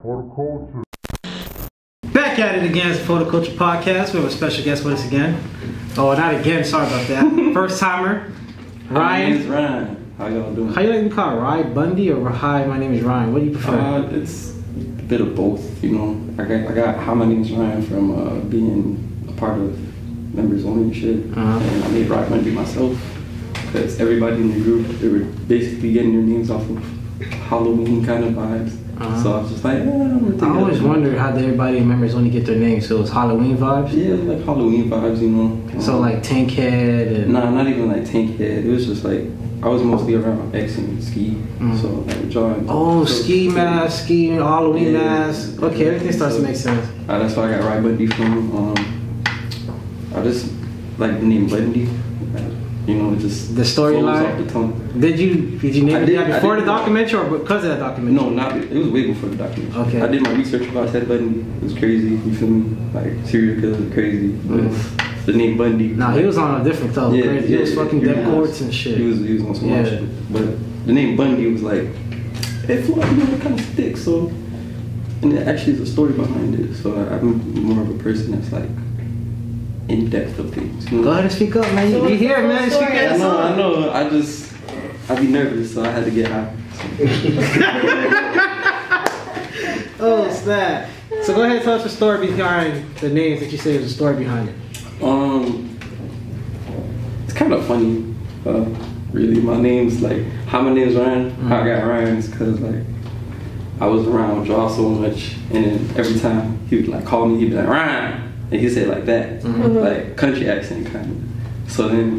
Horticulture. Back at it again, it's the IV The Culture Podcast. We have a special guest with us again. Oh, not again, sorry about that. First timer, My name's Ryan. Ryan. How y'all doing? How you like to be called? Ryan Bundy or Hi, my name is Ryan? What do you prefer? Uh, it's a bit of both, you know. I got, I got how my name's Ryan from uh, being a part of members only and shit. Uh-huh. And I made Ryan Bundy myself because everybody in the group they were basically getting their names off of Halloween kind of vibes. Uh-huh. So I was just like, I'm gonna take I always wonder how everybody in members only get their names. So it's Halloween vibes. Yeah, like Halloween vibes, you know. So Um, like Tankhead and Nah, not even like Tankhead. It was just like I was mostly around X and Ski, Mhm. so like drawing. oh so- ski so- mask, ski Halloween Yeah. mask. Okay, everything starts to make sense. Uh, that's why I got Ryan Bundy from. Um, I just like the name Bundy. You know, it just The storyline? off the tongue. Did you did you name I it did- that before the documentary or because of that documentary? No, not it was way before the documentary. Okay. I did my research about Ted Bundy. It was crazy. You feel me? Like serial killers are crazy. But Mhm. the name Bundy. Nah, he was on a different level. Yeah, crazy. he yeah, was fucking he dead courts and shit. He was he was on some Yeah. shit. But the name Bundy was like it like you know, it kind of stick. So and it actually is a story behind it. So I'm more of a person that's like in depth of things. You know? Go ahead and speak up, man. So You, what's you here, full man? Speak story? I know, I know. I just I be nervous, so I had to get high. Oh, snap. So go ahead and tell us the story behind the names that you say is the story behind it. Um, it's kind of funny. Uh, really, my name's like how my name's Ryan. How I got Ryan is because like I was around Draw so much, and then every time he would like call me, he'd be like Ryan, and he said say it like that, like country accent kind of. So then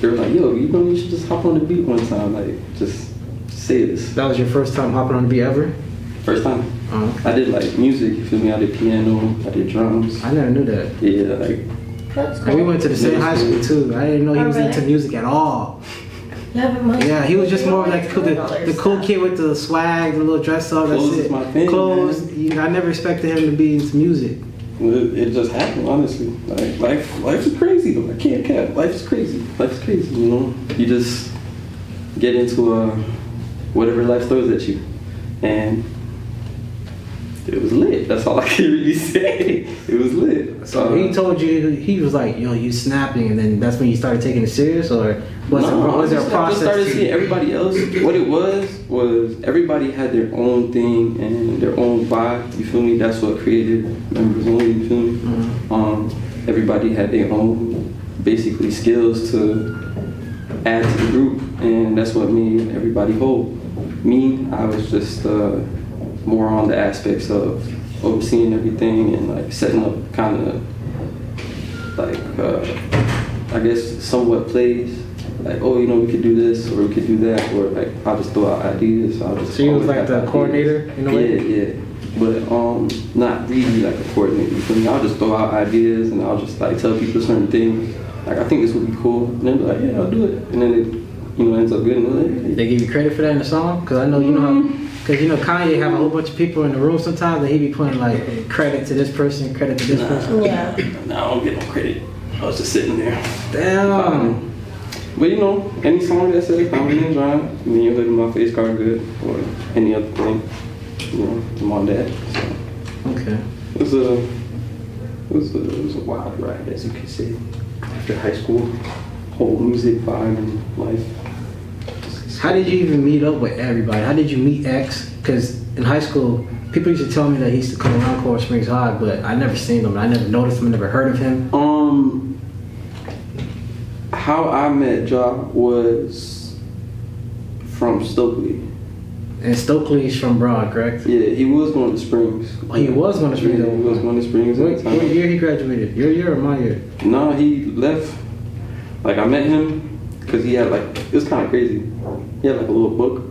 they were like, "Yo, you know, you should just hop on the beat one time, like just say this." That was your first time hopping on the beat ever? First time. Uh, I did like music. You feel me? I did piano. I did drums. I never knew that. Yeah, like That's And we went to the same high school too. I didn't know he was really? into music at all. Yeah, but my Yeah, he was just more like the, Doing the, cool kid with the swag, the little dress up. That's Clothes it. is my thing, Clothes. man. You know, I never expected him to be into music. It, just happened, honestly. Like life, life is crazy though. I can't cap. Life is crazy. Life is crazy. You know, you just get into uh, whatever life throws at you, and it was lit. That's all I can really say. It was lit. So he told you he was like, "Yo, you snapping," and then that's when you started taking it serious, or was, no, it, was there a just, I just process? started to- seeing everybody else. What it was was everybody had their own thing and their own vibe. You feel me? That's what created members only. You feel me? Mhm. Um, everybody had their own basically skills to add to the group, and that's what made everybody whole. Me, I was just uh, more on the aspects of overseeing everything and like setting up kind of like uh, I guess somewhat plays. Like, oh, you know, we could do this or we could do that, or like I'll just throw out ideas. I'll just So you was like the ideas. coordinator in a way? Yeah, yeah. But um, not really like a coordinator. You feel me? I'll just throw out ideas and I'll just like tell people certain things. Like I think this would be cool, and then be like, yeah, I'll do it, and then it, you know, ends up good. And they're They give you credit for that in the song? Because I know you know, because you know Kanye have a whole bunch of people in the room sometimes that he be putting like credit to this person, credit to this Nah. person. Yeah. No, I don't get no credit. I was just sitting there. Damn. But you know, any song that says "My name's Ryan," me and hood in my face card good, or any other thing, you know, I'm on that. So Okay. it was a, it was a, it was a wild ride, as you can see. after high school, whole music vibe and life. How did you even meet up with everybody? How did you meet X? Because in high school, people used to tell me that he used to come around Coral Springs High, but I never seen him. I never noticed him. I never heard of him. Um, how I met Jah was from Stokeley. And Stokeley's from Broward, correct? Yeah, he was going to Springs. Oh, he was going to Springs. Yeah, he was going to Springs at What, the time. what year he graduated? Your year or my year? No, he left. Like I met him because he had like it was kind of crazy. He had like a little book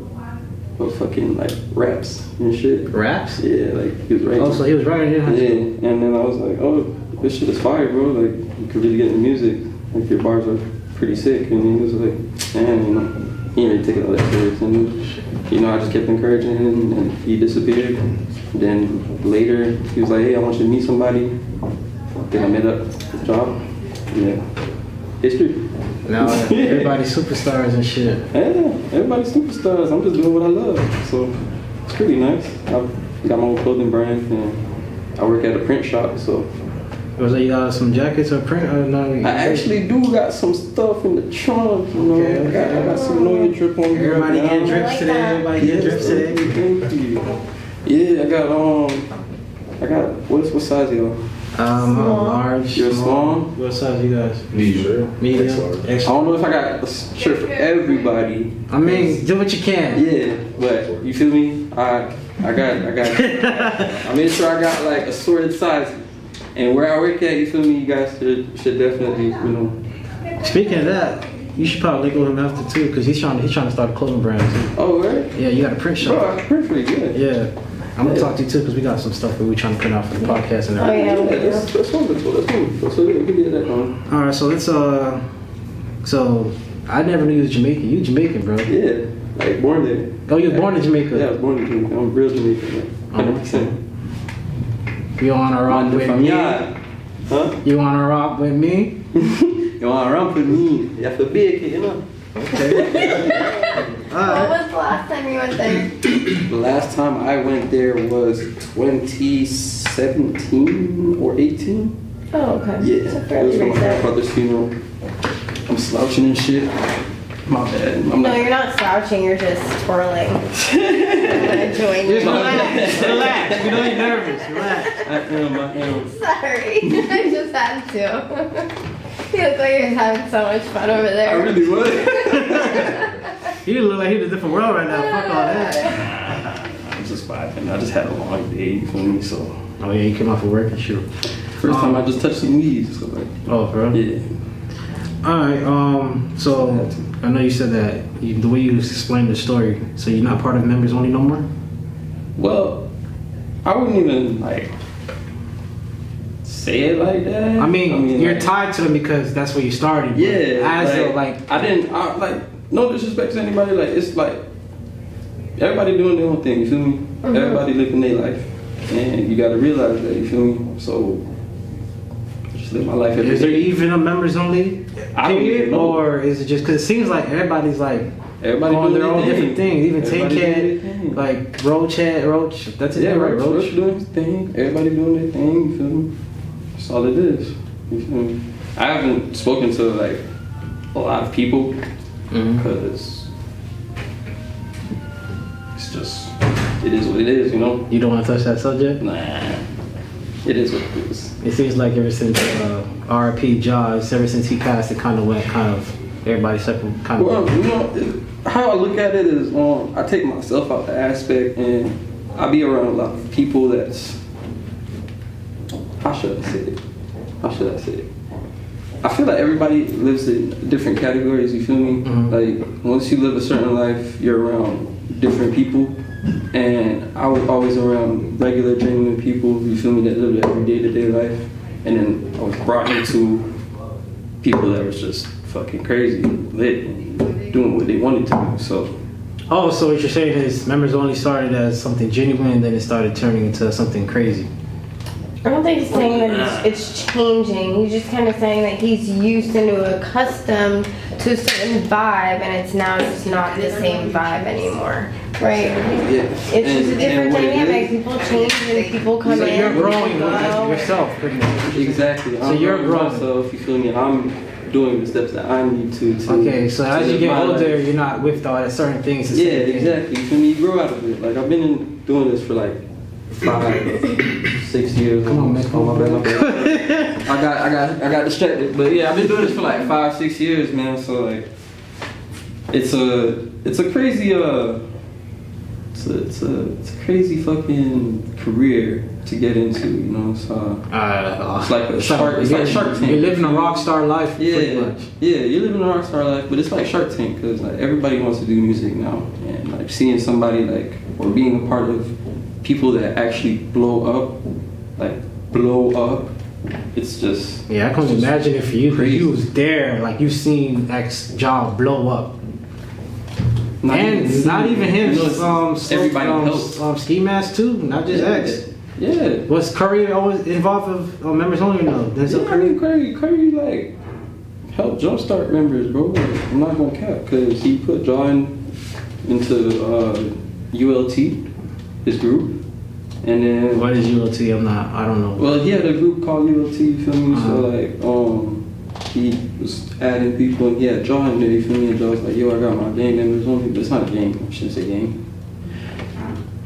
of fucking like raps and shit. Raps? Yeah, like he was writing. Oh, so he was writing in high yeah, and then I was like, oh, this shit is fire, bro. Like you could really get into music. Like your bars are pretty sick. And he was like, man, you know, he didn't really take it all that serious. And you know, I just kept encouraging him, and he disappeared. Then later, he was like, hey, I want you to meet somebody. Then I met up with Job. Yeah. History. Now everybody's superstars and shit. Yeah, everybody's superstars. I'm just doing what I love. So it's pretty nice. I've got my own clothing brand, and I work at a print shop. So Was it you got some jackets or print? Or no, I actually do got some stuff in the trunk. You know, Okay, I, got, I got some know your drip on here. Everybody right getting drips today. Everybody getting drips today. Thank you. Yeah, I got um, I got what's what size y'all? Um, Small. large. You're small? What size you guys? Medium. Medium. X-large. I don't know if I got a shirt for everybody. I mean, do what you can. Yeah, but you feel me? I I got I got I made sure I got like assorted sizes. And where I work at, you feel me? You guys should should definitely you know. Speaking of that, you should probably link with him after too, because he's trying. He's trying to start a clothing brand too. Oh, right? Yeah, you got a print shop. Bro, I print pretty good. Yeah, I'm gonna talk to you too, because we got some stuff that we're trying to print out for the podcast and Oh, everything. yeah. Yeah, that's, that's wonderful. That's wonderful. So we can get that on. All right, so let's uh, so I never knew you was Jamaican. You Jamaican, bro? Yeah, like born there. Oh, you was born in Jamaica. Yeah, I was born in Jamaica. I'm real Jamaican, like, hundred percent. You wanna rock with me? Huh? You wanna rock with me? you want to run with me? You have to be a kid, you know. Okay. All What was the last time you went there? The last time I went there was 2017 or 18. Oh, okay. Yeah, So it was for my recent. brother's funeral. I'm slouching and shit. My bad. I'm No, like, you're not slouching. You're just twirling. I'm join you. Just relax. Relax. You know you're nervous. Relax. I am, I am. Sorry, I just had to. you look like you're having so much fun over there. I really was. You look like he's in a different world right now. Fuck all that. I'm just vibing. I just had a long day, you feel me? So, Oh yeah, you came off of work and shit. first time I just touched some weed, so like, Oh, bro. yeah. All right. Um. So I know you said that you, the way you explained the story. So you're not part of members only no more. Well, I wouldn't even like say it like that. I mean, you're like, tied to them because that's where you started. Yeah, As like, a like. I didn't I, like no disrespect to anybody. Like it's like everybody doing their own thing. You feel me? Mm-hmm. Everybody living their life, and you got to realize that. You feel me? So just live my life every Is there day. even a members only? I don't even know. Or is it just because it seems like everybody's like Everybody on doing their own thing. different things. Even Tin Everybody doing Cat, like Roach, Head- Roach. That's his Yeah, right? right. Roach. Roach doing his thing. Everybody doing their thing. You feel me? That's all it is. You feel me? I haven't spoken to like a lot of people Mhm. because it's just it is what it is. You know? You don't want to touch that subject. Nah. It is what it is. It seems like ever since uh, R.P. Jaws, ever since he passed, it kind of went kind of everybody separate. Kind Well, of. you know, it- how I look at it is, um, I take myself out the aspect, and I be around a lot of people that's. How should I say it? How should I say it? I feel like everybody lives in different categories. You feel me? Mhm. Like once you live a certain life, you're around different people, and I was always around regular, genuine people. You feel me? That live their day to day life, and then I was brought into people that was just fucking crazy, lit, and doing what they wanted to do. So Oh, so what you're saying is members only started as something genuine, and then it started turning into something crazy. I don't think he's saying that it's, it's changing. He's just kind of saying that he's used into accustomed to a certain vibe, and it's now just not the same vibe anymore, right? yeah, It's just a different what it dynamic. People change and people come So in. you're growing go. yourself, pretty much. Exactly. So I'm you're growing growing. myself. You feel me? I'm doing the steps that I need to. to Okay, so to as you get older, life. you're not with all the certain things. Yeah, say things. exactly. You feel me? You grow out of it. Like I've been doing this for like five, six years. Come on, man. Oh my bad, my bad. I got, I got, I got distracted. But yeah, I've been doing this for like five, six years, man. So like, it's a, it's a crazy, uh, it's a, it's a, it's a crazy fucking career to get into, you know. So Uh, It's like a shark- it's like Shark Tank. You're living a rock star life, pretty yeah, much. yeah, you're living a rock star life, but it's like Shark Tank because like everybody wants to do music now, and like seeing somebody like or being a part of people that actually blow up, like blow up, it's just Yeah, I can just imagine if you crazy. you was there, like you seen X job blow up, Not and even- not even him. you know, um, everybody um. Um, ski mask too, not just yeah. X. Yeah. Was Curry always involved with uh, members only? or No, Denzel Yeah, I Curry. mean, Curry, Curry, like, helped jumpstart members, bro. I'm not gonna cap, because he put John into uh, ULT, his group, And then What is ULT? I'm not. I don't know. well, he had a group called ULT, you feel me? So Uh-huh. like, um, he was adding people and he had Jah in there, you feel me? And Jah was like, yo, I got my gang members only, but it's not a gang, I shouldn't say gang.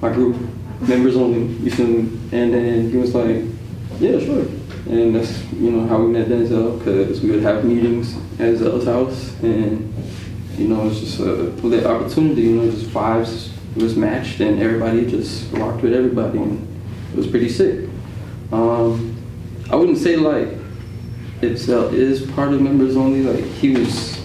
My group, members only, you feel me? And then he was like, yeah, sure. And that's, you know, how we met Denzel, because we would have meetings at Zel's house and, you know, it's just a lit opportunity, you know, just vibes was matched and everybody just rocked with everybody and it was pretty sick. Um, I wouldn't say like Itzel is part of members only. Like he was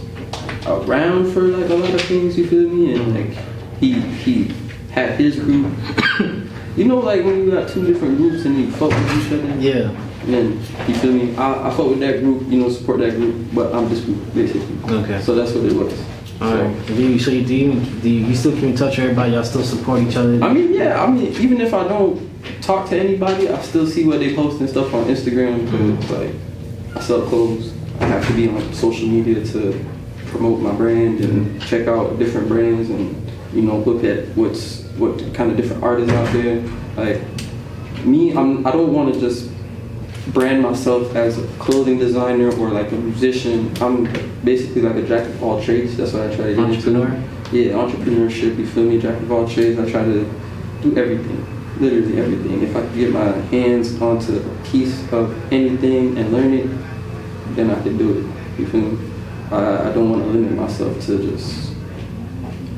around for like a lot of things. You feel me? And like he he had his group. you know, like when you got two different groups and you fuck with each other. Yeah. Then you feel me? I, I fuck with that group. You know, support that group. But I'm this group basically. Okay. So that's what it was. All right. Do you, so you, do you, do you, you still keep in touch with everybody? Y'all still support each other? I mean, yeah. I mean, even if I don't talk to anybody, I still see what they post and stuff on Instagram. Cause mm-hmm. like, I sell clothes. I have to be on social media to promote my brand and mm-hmm. check out different brands and you know look at what's what kind of different artists out there. Like me, I'm I don't want to just brand myself as a clothing designer or like a musician. I'm basically like a jack of all trades. That's what I try to get Entrepreneur? into. Yeah, entrepreneurship. You feel me? Jack of all trades. I try to do everything, literally everything. If I can get my hands onto a piece of anything and learn it, then I can do it. You feel me? I, I don't want to limit myself to just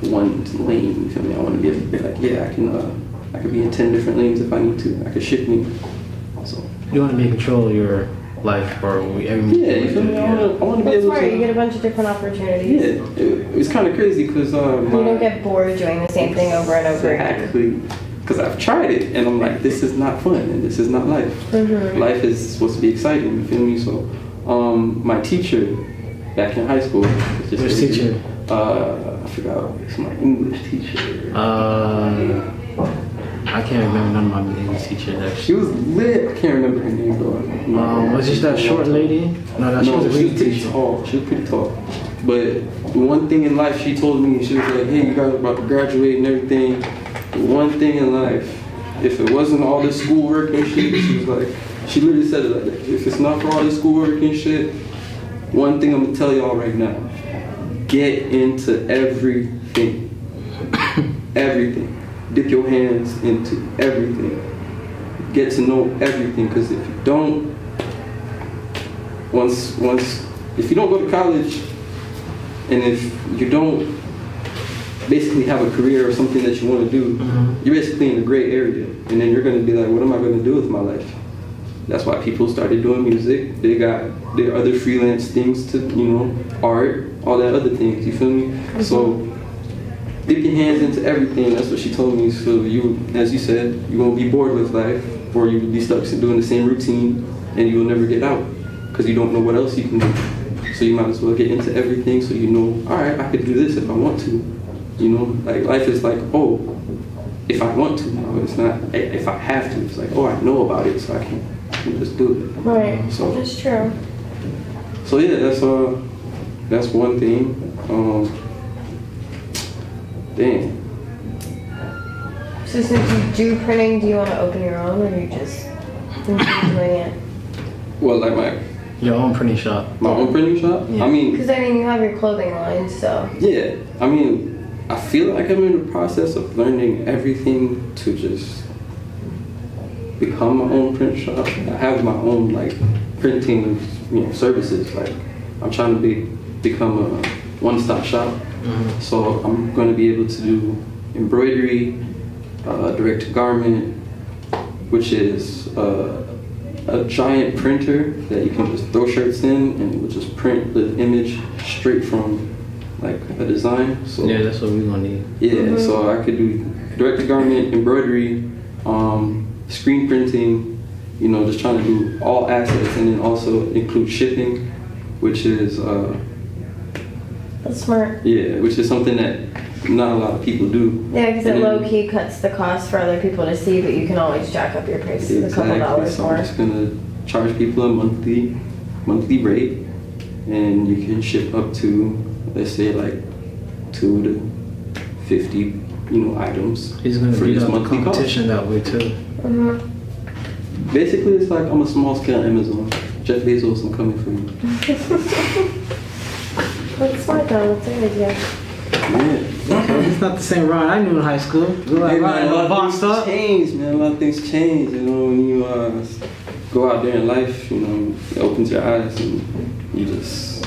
one lane. You feel me? I want to be to be like, yeah, I can. Uh, I could be in ten different lanes if I need to. I could shift me. So You want to be in control of your life or every yeah, you feel me? I want to. I want to be That's able smart. You get a bunch of different opportunities. Yeah, it, it's kind of crazy because uh, You don't get bored doing the same thing over and over again. Exactly. Because I've tried it and I'm like, this is not fun and this is not life. Mhm. Life is supposed to be exciting, you feel me? So, um, my teacher back in high school, was just Which teacher? Uh, I forgot. It's my English teacher. Uh, I can't remember none of my English teachers actually. She was lit. I can't remember her name though. Um, was it that short lady? No, that she No, was a she was reading pretty teacher. tall. She was pretty tall. But one thing in life, she told me, she was like, "Hey, you guys are about to graduate and everything. One thing in life, if it wasn't all this schoolwork and shit, she was like, she literally said it like that. If it's not for all this schoolwork and shit, one thing I'm gonna tell y'all right now: get into everything, everything. Dip your hands into everything. Get to know everything, because if you don't, once once if you don't go to college and if you don't basically have a career or something that you want to do, Mhm. you're basically in a gray area. And then you're going to be like, what am I going to do with my life? That's why people started doing music. They got their other freelance things to, you know, art, all that other things. You feel me? So dip your hands into everything. That's what she told me. So you, as you said, you won't be bored with life, or you will be stuck doing the same routine, and you will never get out because you don't know what else you can do. So you might as well get into everything, so you know, all right, I could do this if I want to. You know, like life is like, oh, if I want to. No, it's not. If I have to, it's like, oh, I know about it, so I can, I can just do it. Right. So- That's true. So yeah, that's uh, that's one thing. Um, damn. So since you do printing, do you want to open your own, or you just enjoy doing it? Well, like my Your own printing shop. my own printing shop. Yeah. I mean, Because I mean, you have your clothing line, so yeah. I mean, I feel like I'm in the process of learning everything to just become my own print shop. I have my own like printing, you know, services. Like I'm trying to be become a one-stop shop. Mhm. So I'm going to be able to do embroidery, uh, direct to garment, which is uh, a giant printer that you can just throw shirts in and it will just print the image straight from like a design. So Yeah, that's what we're gonna need. yeah, so I could do direct to garment, embroidery, um, screen printing, you know, just trying to do all assets and then also include shipping, which is uh, that's smart. yeah, which is something that not a lot of people do. Yeah, because it low key cuts the cost for other people to see, but you can always jack up your prices a couple dollars So more. I'm just gonna charge people a monthly monthly rate, and you can ship up to let's say like two to fifty, you know, items He's gonna for beat this up the monthly cost. competition that way too. Mhm. Basically, it's like I'm a small scale Amazon. Jeff Bezos, I'm coming for you. That's smart though. That's a good idea. It's not the same Ron I knew in high school. You like Hey, man, Ron, a lot of bossed things up. change, man. A lot of things change. You know, when you uh, go out there in life, you know, it opens your eyes and you just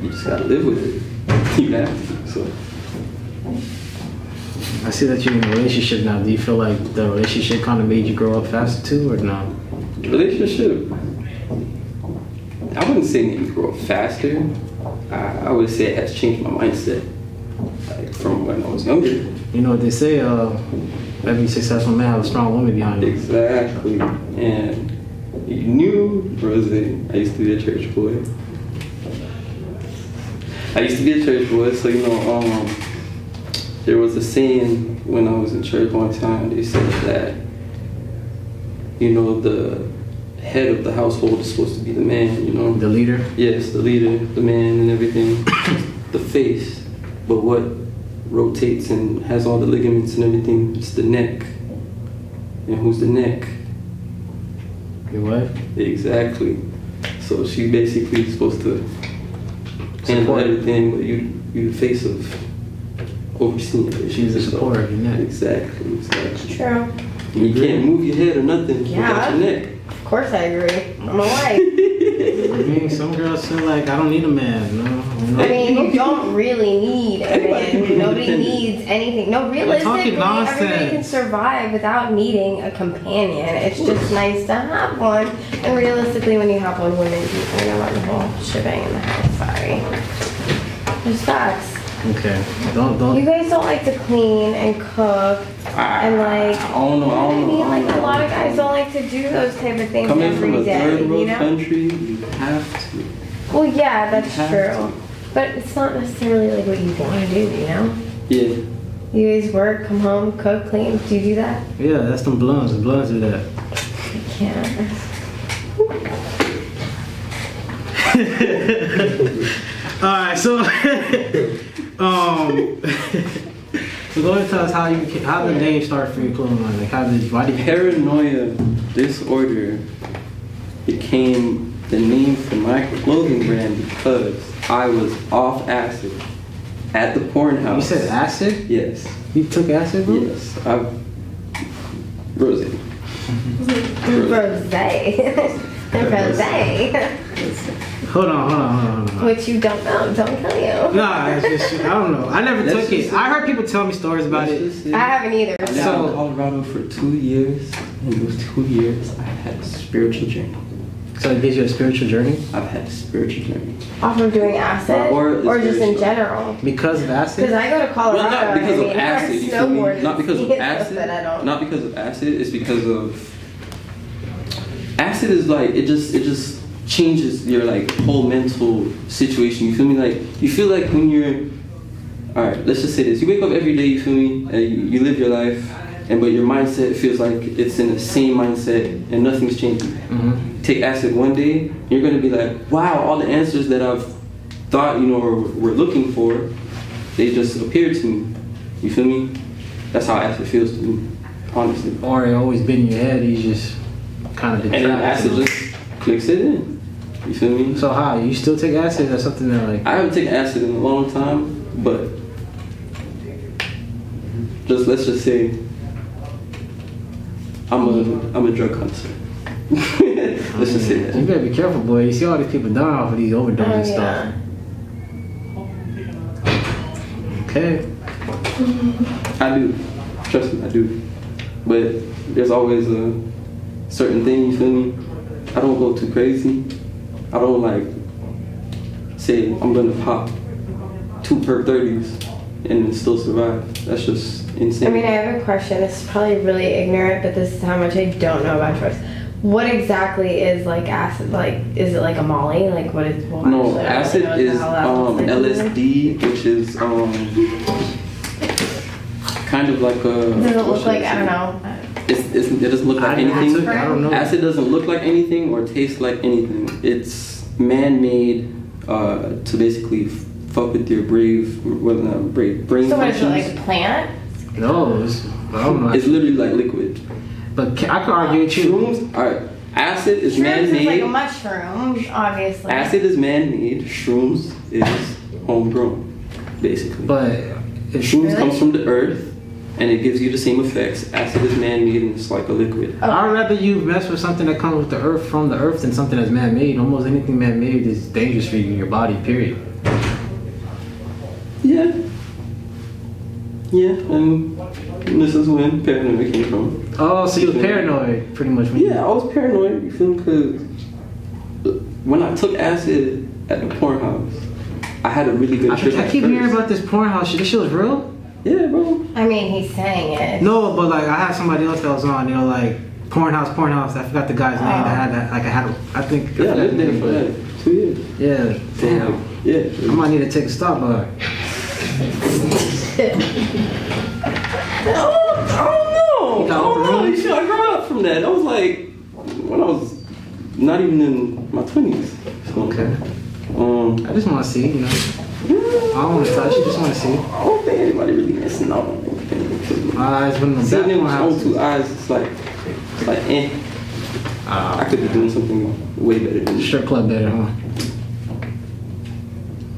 you just gotta live with it. You have to. So I see that you're in a relationship now. Do you feel like the relationship kind of made you grow up faster too, or no? relationship, I wouldn't say it made me grow up faster. I, I would say it has changed my mindset, like from when I was younger. You know what they say? Uh, every successful man has a strong woman behind him. Exactly. And you knew, Rose, I used to be a church boy. I used to be a church boy, so you know, um, there was a saying when I was in church one time. They said that, you know, the head of the household is supposed to be the man. You know, The leader. Yes, the leader, the man, and everything. the face. But what rotates and has all the ligaments and everything, it's the neck. And who's the neck? Your wife. Exactly. So she basically is supposed to handle Support. everything, but you you the face of overseeing it. She's the So- supporter of your neck. Exactly, exactly. True. You can't move your head or nothing Yeah. without your neck. Of course I agree. I'm a wife. I mean, some girls feel like I don't need a man. No, no. I mean, you don't really need a Everybody can be man. Nobody needs anything. No, realistically, everybody can survive without needing a companion. It's just nice to have one. And realistically, when you have one, women do of run the whole shebang in the house. Sorry. Just facts. okay. Don't don't. You guys don't like to clean and cook. And like, I don't know, I I don't know. mean, I like a lot of guys don't like to do those type of things Coming from a day. third world You know? country, you have to. Well, yeah, that's true. But it's not necessarily like what you want to do. You know? Yeah. You guys work, come home, cook, clean. Do you do that? Yeah, that's them blunts. The blunts do that. I can't. All right, so um, so go ahead and tell us how you how the name started for your clothing line. Like, how did why did you? Paranoia disorder became the name for my clothing brand because I was off acid at the porn house. You said acid. yes, You took acid, bro? yes. I Rose. Rose. Rose. Hold on, hold on, hold on, hold on. Which you don't know. Don't tell you. Nah, it's just I don't know. I never Let's took it. just- I heard people tell me stories about Let's it. I haven't either. I lived So- in Colorado for two years. In those two years, I had a spiritual journey. So it gives you a spiritual journey I've had a spiritual journey. Off of doing acid, Or or, it's just in general. because of acid? Because. I go to Colorado. Well, not because I of mean, acid. You feel me? Not because of ski and stuff acid. that I. Not because of acid. It's because of acid is like it just it just changes your like whole mental situation. You feel me? Like you feel like when you're all right. Let's just say this: you wake up every day. You feel me? And you, you live your life, and but your mindset feels like it's in the same mindset, and nothing's changing. hmm Take acid one day, you're gonna be like, wow, all the answers that I've thought you know or were looking for, they just appeared to me. You feel me? That's how acid feels to me, honestly. Or it always been in your head. You just kind of And then acid just clicks it in. You feel me? So how you still take acid? Or something that like I haven't taken acid in a long time, but just let's just say I'm a I'm a drug hunter. let's just say you better be careful, boy. You see all these people dying off of these overdoses Oh, and yeah. stuff. Okay. I do. Trust me, I do. But there's always a certain thing, you feel me? I don't go too crazy. I don't like say I'm gonna pop two per 30s and still survive. That's just insane. I mean, I have a question. This is probably really ignorant, but this is how much I don't know about drugs. What exactly is like acid? Like, is it like a Molly? Like, what is? Well, no, actually, acid know what the is um. LSD, which is um, kind of like a. Does it look like? I don't know? It's, it's, it doesn't look like I, I, anything. took, I don't know. Acid doesn't look like anything or taste like anything. It's man-made uh, to basically fuck with your brave, well, not brave, brain So what is it like a plant? No, it's, I don't know. it's literally like liquid. But ca- I could argue with you. Shrooms, all right. Acid is Shrooms is like man-made. a mushroom, obviously. acid is man-made. Shrooms is homegrown, basically. But it's Shrooms Really? comes from the earth, and it gives you the same effects. Acid is man-made, and it's like a liquid. I'd rather you mess with something that comes with the earth from the earth than something that's man-made. Almost anything man-made is dangerous for you in your body. Period. Yeah. Yeah, and this is when paranoia came from. Oh, so you was paranoid, pretty much. When you- Yeah, I was paranoid, you feel me? Because when I took acid at the porn house, I had a really good I, trip. I keep first. hearing about this porn house shit. This shit was real? Yeah, bro. I mean, he's saying it. No, but like I had somebody else that was on. You know, like porn house, porn house. I forgot the guy's name. That had that. Like I had. A, I think. Yeah, I forgot lived there for but- like two years. Yeah. Damn. Yeah. I might need to take a stop by. Oh, I don't know. I don't know. room? I grew up from that. I was like, when I was not even in my 20s. So, Okay. Um, I just want to see. You know. I don't want to touch. I just want to see. I don't think anybody really missing out on anything. My eyes been in the Seeing back them with house. own two eyes, it's like, it's like, eh. I could be doing something way better than. Strip club better, huh?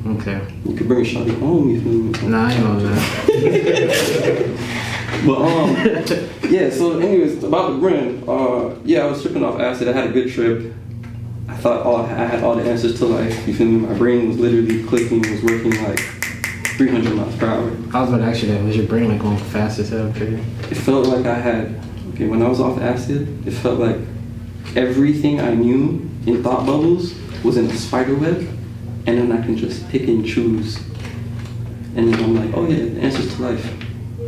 Okay. You could bring a shot home, you feel me? Nah, I ain't on that. But um, yeah. So, anyways, about the brand. Uh, yeah, I was tripping off acid. I had a good trip. I thought all I had all the answers to life. You feel me? My brain was literally clicking. Was working like 300 miles per hour. I was about to ask you that. Was your brain like going fast as hell? Period. It felt like I had. Okay, when I was off acid, it felt like everything I knew in thought bubbles was in a spider web, and then I can just pick and choose. And then I'm like, oh yeah, the answers to life.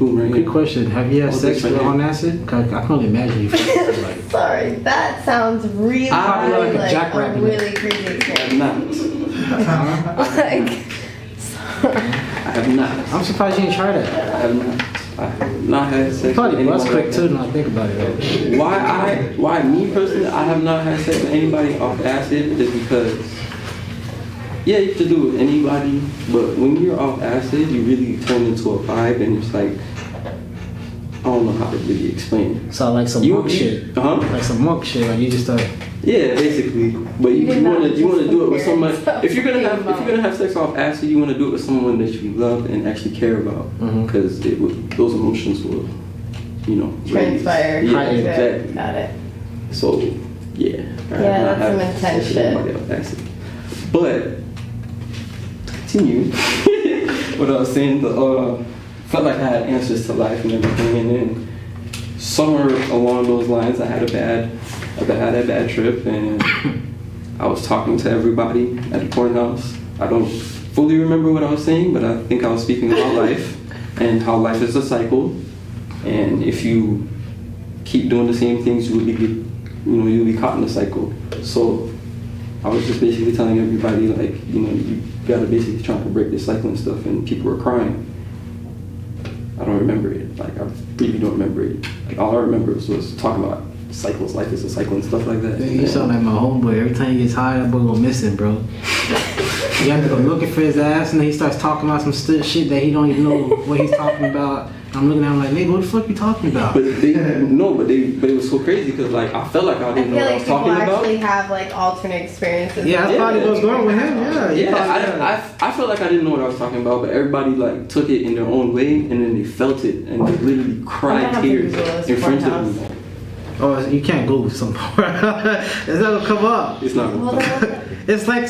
Boom, right Quick here. question: Have you had Oh, sex this right on acid? acid? 'Cause I can only imagine you. like, Sorry, that sounds really, I feel like really a like, jackrabbit. a really crazy I experience. have not. like, sorry. I have not. I'm surprised you didn't try that. I have not. I have not had sex. Probably with bust quick like too. Now I think about it. that. Why I? Why me personally? I have not had sex with anybody off acid is because. Yeah, you can do it with anybody, but when you're off acid, you really turn into a vibe, and it's like I don't know how to really explain. it. So like some You- monk you- shit. uh-huh. Like some monk shit. Like you just uh, Yeah, basically. But you, You did you not wanna you wanna do it with just someone. If you're gonna have if you're gonna have sex off acid, you wanna do it with someone that you love and actually care about, because it will those emotions will, you know, raise. Transpire. Yeah, Right. exactly. Got it. So yeah. I have Yeah, not that's some had intense shit. anybody off acid. But to continue. what I was saying, the uh, felt like I had answers to life and everything, and then somewhere along those lines, I had a bad, I had a bad trip, and I was talking to everybody at the courthouse. I don't fully remember what I was saying, but I think I was speaking about life and how life is a cycle, and if you keep doing the same things, you will be, you know, you'll be caught in the cycle. So I was just basically telling everybody, like, you know, you gotta basically try to break the cycle and stuff, and people were crying. I don't remember it. Like, I really don't remember it. Like, all I remember was, was talking about cycles, life is a cycle, and stuff like that. you sound like my homeboy. Every time he gets high, that boy go missing, bro. You have to go looking for his ass, and then he starts talking about some st- shit that he don't even know what he's talking about. I'm looking at him like, nigga, what the fuck you talking about? But they no, but they but it was so crazy because like I felt like I I didn't know feel what I was talking about. actually have like alternate experiences. Yeah, that's Yeah. probably what's going with him. Yeah, Yeah, I, I, I felt like I didn't know what I was talking about, but everybody like took it in their own way, and then they felt it, and they literally cried tears in front of me. Oh, you can't go with some porn. That's not gonna come up. It's not. Well, then, It's like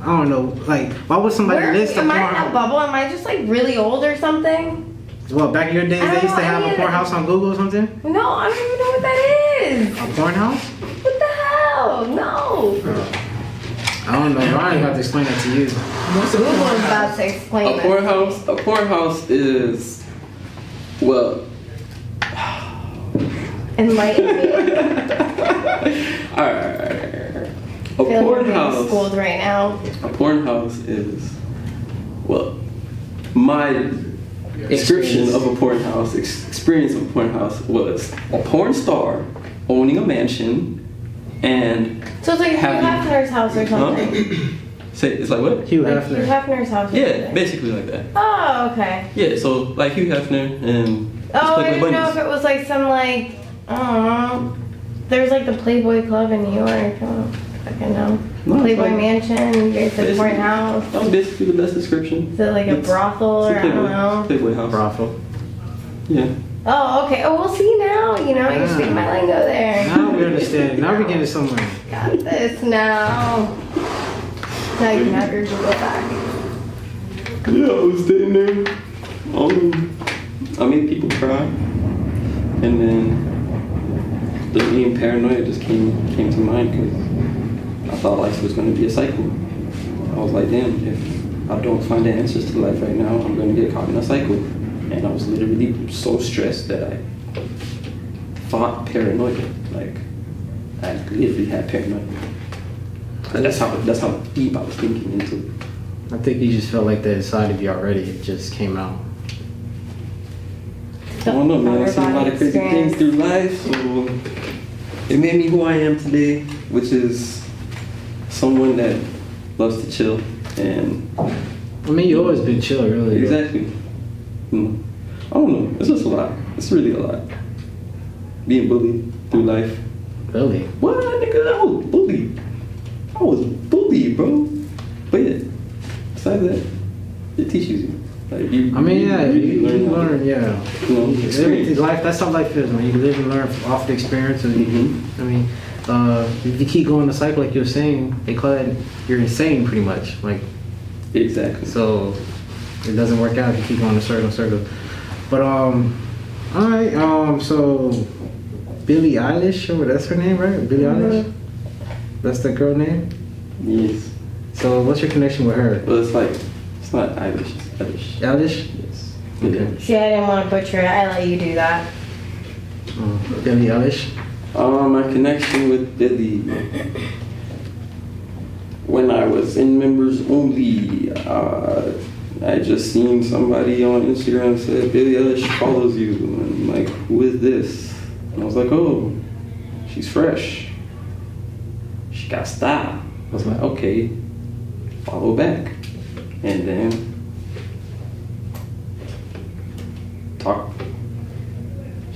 I don't know. Like, why would somebody where, list a am I in porn? that bubble? Am I just like really old or something? Well, back in your days, they used to have a of porn house on Google or something. No, I don't even know what that is. A porn house? What the hell? No. I don't know. Ryan got to explain that to you. Google is about to explain A this. porn house. A porn house is well. Enlighten me. Alright. A I feel like porn being house. schooled right now. A porn house is well. My description of a porn house, ex- experience of a porn house was a porn star owning a mansion and So it's like Hugh Have you- Hefner's house or Huh? something. say it's like what? Hugh Like Hugh Hefner. Hefner's house. Or Yeah, something. basically like that. Oh, okay. Yeah, so like Hugh Hefner and Oh, I Playboy didn't know if it was like some like Oh, there's like the Playboy Club in New York. Oh. I don't fucking know. No, Playboy like- Mansion. You guys said Basically- House. That was basically the best description. Is it like a It's- brothel it's or a I don't know? Playboy house. Brothel. Yeah. Oh, okay. Oh, we'll see now. You know, you're Ah. speaking my lingo there. Now we understand. Now we're getting somewhere. Got this now. Now you can have your Google back. Yeah, I was standing there. Um, I made people cry, and then the being paranoia just came came to mind because I thought life was going to be a cycle. I was like, damn, if I don't find the answers to life right now, I'm going to get caught in a cycle. And I was literally so stressed that I thought paranoia. Like, I literally had paranoia. And that's how that's how deep I was thinking into it. I think you just felt like that inside of you already. It just came out. I don't know, man. I've seen a lot of crazy things through life, so it made me who I am today, which is someone that loves to chill and I mean, you always been chill, really. exactly. Mm. I don't know. It's just a lot. It's really a lot. Being bullied through life. Really. What, nigga? I was bullied. I was bullied, bro. But yeah, besides that, it teaches you. Like you. I mean, yeah, you, you to- learn, yeah. You know, experience. life, that's how life is, man. You live and learn off the experience. And Mhm. I mean, uh, if you keep going the cycle like you're saying, they call it you're insane, pretty much. Like, Exactly. so it doesn't work out if you keep going in circle, circle. But um, all right. Um, so Billie Eilish, or that's her name, right? Billie Eilish. That's the girl name. Yes. So what's your connection with her? Well, it's like, it's not Eilish. it's Irish. Eilish. Yes. Okay. See, I didn't want to butcher it. I let you do that. Um, Billie Eilish. Um, my connection with Billie. When I was in members only, uh, I just seen somebody on Instagram said Billie Eilish follows you, and I'm like, who is this? And I was like, oh, she's fresh. She got style. I was like, okay, follow back, and then talk.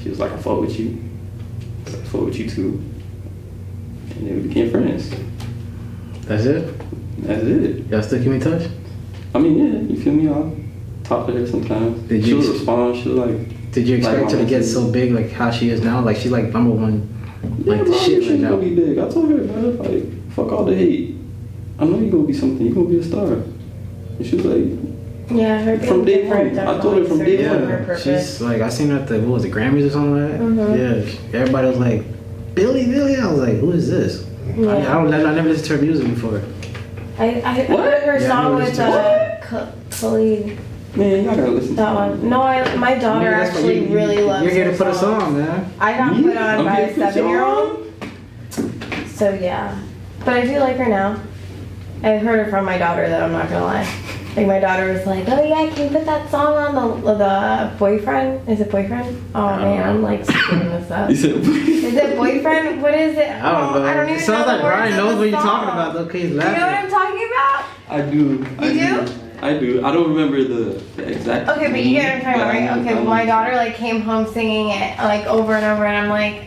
She was like, I fought with you. I was like, I fought with you too. And then we became friends. That's it. That's it. Y'all still keep in touch? I mean, yeah, you feel me? I'll talk to her sometimes. Did She'll respond. She'll like, Did you expect Like her to get so big like how she is now? Like she's like number one, yeah, like the shit right now. be big. I told her, man, like, fuck all the hate. I know you're gonna be something. You're gonna be a star. And she was like, Yeah, her From day different one. I told her from definitely day one. Yeah, she's like I seen her at the what was it Grammys or something like that. Mhm. Yeah, everybody was like Billie, Billie. I was like, who is this? I, mean, I don't, I never listened to her music before. I, I What? heard her Yeah, song with uh, K- Khalid. man, y'all gotta listen That to one. No, I, my daughter Maybe that's why actually you- really loves You're here to put a song. song, man. I got Me? put on I'm by a to put you seven year old. So yeah. But I do like her now. I heard her from my daughter though, I'm not gonna lie. Like my daughter was like, Oh yeah, can you put that song on the the boyfriend? Is it boyfriend? Oh I man, I'm like screwing this up. You said, Is it boyfriend? What is it? I don't Oh, know. I don't even it sounds know like the words Ryan knows what you're talking about though, 'cause he's laughing. You know what. I'm talking about? I do. I You do. do? I do. I don't remember the, the exact. Okay, but you get what I'm talking but about, right? Okay, well, my daughter like came home singing it like over and over, and I'm like,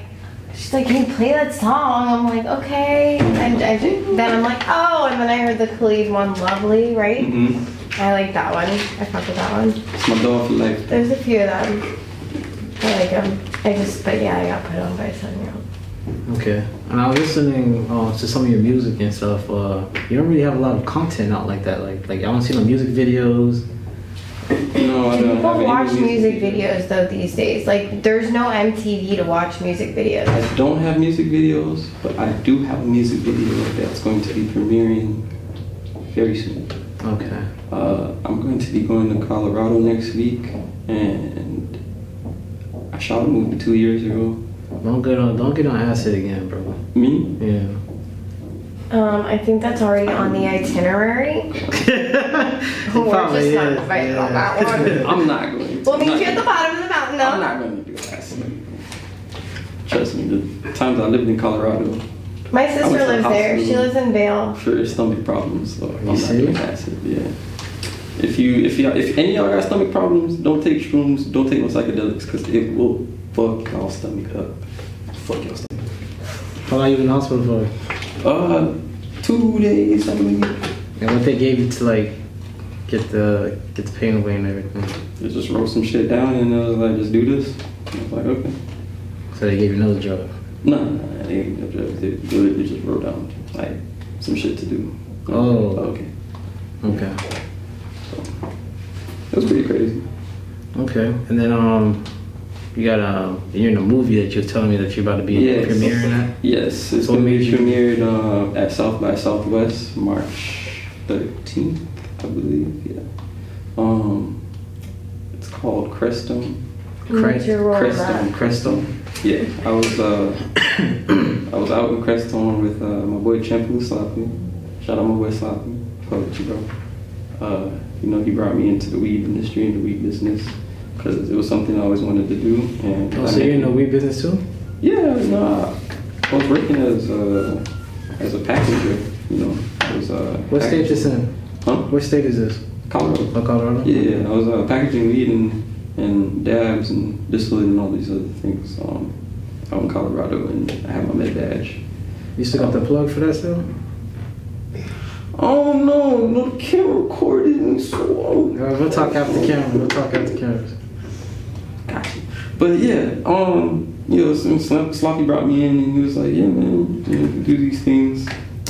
she's like, can you play that song? I'm like, okay. And I, then I'm like, oh, and then I heard the Khalid one, Lovely, right? Mhm. I like that one. I fuck with that one. It's my dog for life. There's a few of them. I like them. I just, but yeah, I got put on by a seven year old. Okay. And I was listening uh, to some of your music and stuff. Uh, you don't really have a lot of content out like that. Like, like I don't see no music videos. No, I don't have People any watch music videos though these days. Like, there's no MTV to watch music videos. I don't have music videos, but I do have a music video that's going to be premiering very soon. Okay. Uh, I'm going to be going to Colorado next week, and I shot a movie two years ago. Don't get on. Don't get on acid again, bro. Me? Yeah. Um, I think that's already on the itinerary. It We're probably just not is, fighting on that one. I'm not going. to. We'll meet I'm you at the bottom of the mountain, I'm not going to do that. Trust me, the times I lived in Colorado, My sister lives there. She lives in Vail. for stomach problems, so I'm not see? doing acid. Yeah. If you, if you, if any of y'all got stomach problems, don't take shrooms, don't take no psychedelics, cause it will fuck y'all stomach up. fuck y'all saying? How long you been in the hospital for? Uh, two days, I believe. And what they gave you to like get the get the pain away and everything. They just wrote some shit down and I was like, just do this. I was like, okay. So they gave you another drug. No, no, no, they, they, they, they just wrote down like some shit to do. Oh. okay. Okay. It was pretty crazy. Okay. And then um, you got um, you're in a movie that you're telling me that you're about to be Yes. premiering at. Yes, it's So gonna be premiered uh, at South by Southwest March 13th, I believe. Yeah. Um, it's called Crestone. What's your role in that? Crestone. Yeah, I was uh, I was out in Crestone with uh, my boy Champion Sloppy. Shout out my boy Sloppy. Fuck with you, bro. Uh, you know, he brought me into the weed industry and the weed business because it was something I always wanted to do. And Oh, so you're in the weed business too? Yeah, no, I was working as a as a packager. You know, I was uh. What state packaging- this in? Huh? What state is this? Colorado. Oh, Colorado. Yeah, I was uh, packaging weed and and dabs and distillate and all these other things um, out in Colorado, and I have my med badge. You still got the plug for that still? Oh no, no, the camera recorded me so. Uh, we'll talk after camera. We'll talk after cameras. Gotcha. But yeah, um, you know, Slop- Sloppy brought me in and he was like, yeah, man, you know, do these things.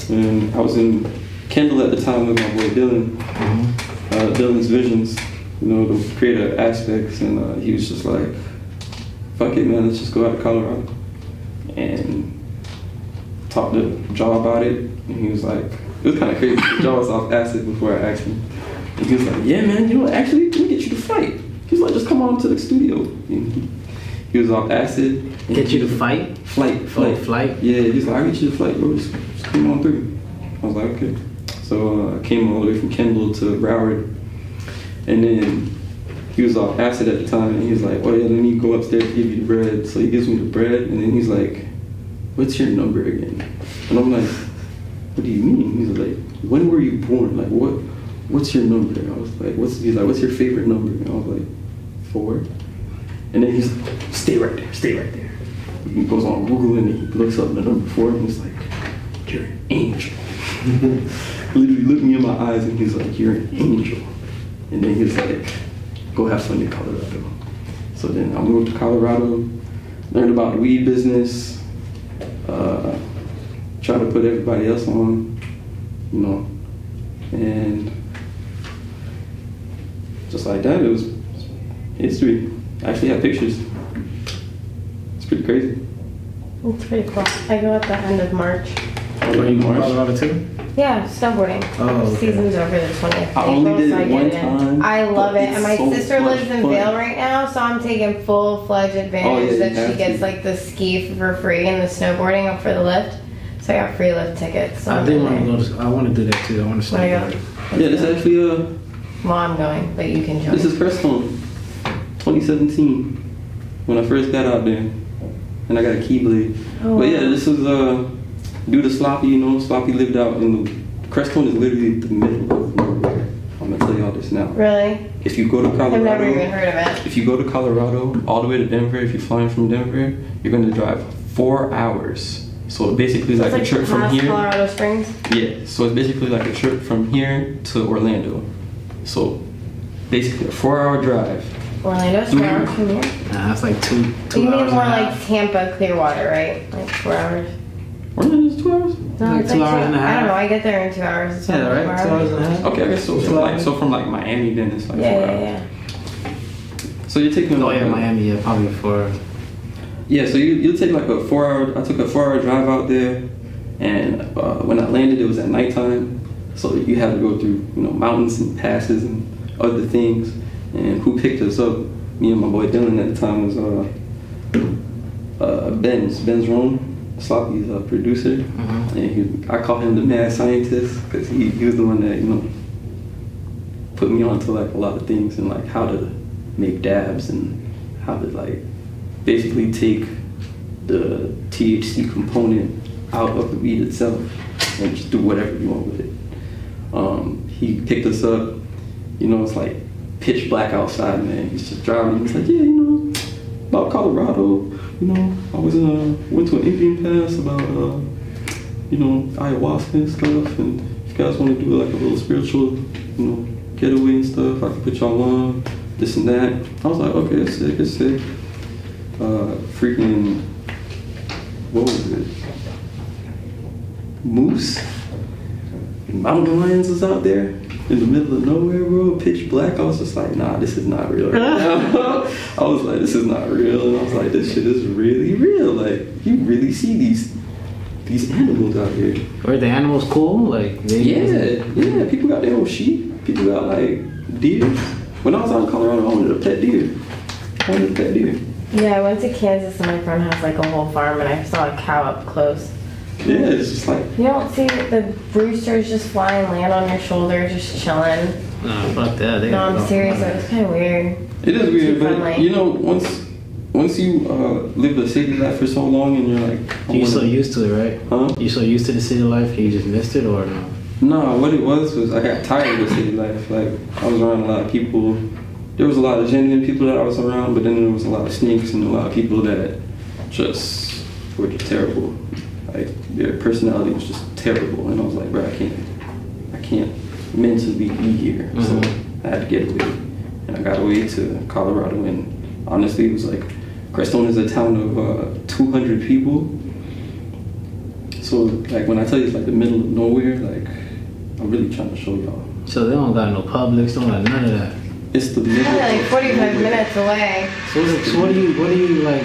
And I was in Kendall at the time with my boy Dylan, uh, Dylan's Visions, you know, the creative aspects. And uh, he was just like, fuck it, man, let's just go out to Colorado. And talked to Jah about it. And he was like, it was kind of crazy. Jah was off acid before I asked him. And he was like, yeah, man, you know, what, actually, let me get you to fight. He was like, just come on to the studio. And he, he was off acid. Get you to fight? Flight, flight. Oh, flight? Yeah, he's like, I'll get you to flight, bro. Just, just come on through. I was like, okay. So uh, I came all the way from Kendall to Broward. And then he was off acid at the time. And he was like, oh, yeah, let me go upstairs to give you the bread. So he gives me the bread. And then he's like, what's your number again? And I'm like, what do you mean? He's like, when were you born? Like, what? What's your number? I was like, what's? He's like, what's your favorite number? And I was like, four. And then he's like, stay right there, stay right there. He goes on Google and he looks up the number four and he's like, you're an angel. Literally looked me in my eyes and he's like, you're an angel. And then he's like, go have fun in Colorado. So then I moved to Colorado, learned about the weed business, uh, try to put everybody else on, you know, and just like that, it was history. I actually have pictures. It's pretty crazy. It's pretty cool. I go at the end of March. Are you in March. Colorado too? Yeah, snowboarding. Oh, okay. Season's over the 20th. of I only did so it get one in. time, I love it. And my so sister lives in fun. Vail right now, so I'm taking full fledged advantage Oh, you that she gets to. like the ski for free and the snowboarding up for the lift. So I got free lift tickets. So I I'm did want to go to. I want to do that too. I want to snowboard. Yeah, this is actually uh, Well, I'm going, but you can join. this is Crestone, 2017, when I first got out there, and I got a keyblade. Oh, but yeah, this was uh, due to Sloppy. You know, Sloppy lived out in the Crestone is literally the middle of nowhere. I'm gonna tell y'all this now. Really? If you go to Colorado, I've never even heard of it. If you go to Colorado, all the way to Denver, if you're flying from Denver, you're going to drive four hours. So basically, like, It's a trip from here. Colorado Springs. Yeah, so it's basically like a trip from here to Orlando. So basically, a four-hour drive. Orlando's four hours from here. Nah, that's like two two You mean hours. more and like half. Tampa, Clearwater, right? Like four hours. Orlando's two hours. No, Like it's two like hours and a I half. don't know. I get there in two hours. It's Yeah, right. Two hours and a half. Okay, I guess so. Two From like, so from like Miami, then it's like Yeah, four yeah, hours. yeah. So you're taking Oh like yeah, a- Miami. Yeah, probably for. Yeah, so you you take like a four hour. I took a four hour drive out there, and uh, when I landed, it was at nighttime. So you have to go through you know mountains and passes and other things. And who picked us up? Me and my boy Dylan at the time was uh, uh, Ben's Ben's Rome. Sloppy's a producer, Mhm. and he, I call him the mad scientist because he, he was the one that you know put me onto like a lot of things and like how to make dabs and how to like basically take the THC component out of the weed itself and just do whatever you want with it. Um, he picked us up, you know, it's like pitch black outside, man. He's just driving. He's like, yeah, you know, about Colorado. You know, I was uh, went to an Indian pass about uh, you know ayahuasca and stuff. And if you guys want to do like a little spiritual, you know, getaway and stuff, I can put y'all on this and that. I was like, okay, it's sick, it's sick. Uh, freaking, what was it? Moose? Mountain lions was out there in the middle of nowhere, bro, pitch black. I was just like, nah, this is not real. Right. I was like, this is not real, and I was like, this shit is really real. Like, you really see these these animals out here. Were the animals cool? Like, they Yeah, yeah. People got their own sheep. People got like deer. When I was out in Colorado, I wanted a pet deer. I wanted a pet deer. Yeah, I went to Kansas and my friend has like a whole farm and I saw a cow up close. Yeah, it's just like You don't see the roosters just fly and land on your shoulder, just chilling. Nah, fuck that. They No, I'm go. serious. It was kind of weird. it is weird, but friendly. you know, once once you uh, live the city life for so long, and you're like, I You wanna- so used to it, right? huh? You're so used to the city life, you just missed it, or no? No, what it was was I got tired of the city life. Like I was around a lot of people. There was a lot of genuine people that I was around, but then there was a lot of snakes and a lot of people that just were terrible. Like their personality was just terrible, and I was like, bro, I can't, I can't mentally be here. So Mhm. I had to get away, and I got away to Colorado. And honestly, it was like Crestone is a town of uh, 200 people. So like when I tell you it's like the middle of nowhere, like I'm really trying to show y'all. So they don't got no Publix, don't got none of that. It's the middle. Probably like of 45 nowhere. minutes away. So, so what do you, what do you like?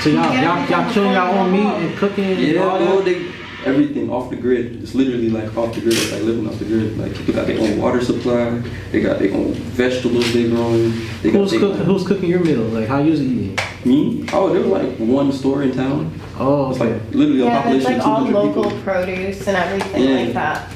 So y'all, You y'all, y'all killing y'all own meat and cooking and Yeah, all bro, that? they everything off the grid. It's literally like off the grid. It's like living off the grid. Like people got their own water supply. They got their own vegetables they growing. They got Who's their- cooking? Who's cooking your meals? Like how you usually eat? Me? Oh, there was like one store in town. Oh, It's like literally a Yeah, there's population like of all local people. produce and everything Yeah. like that.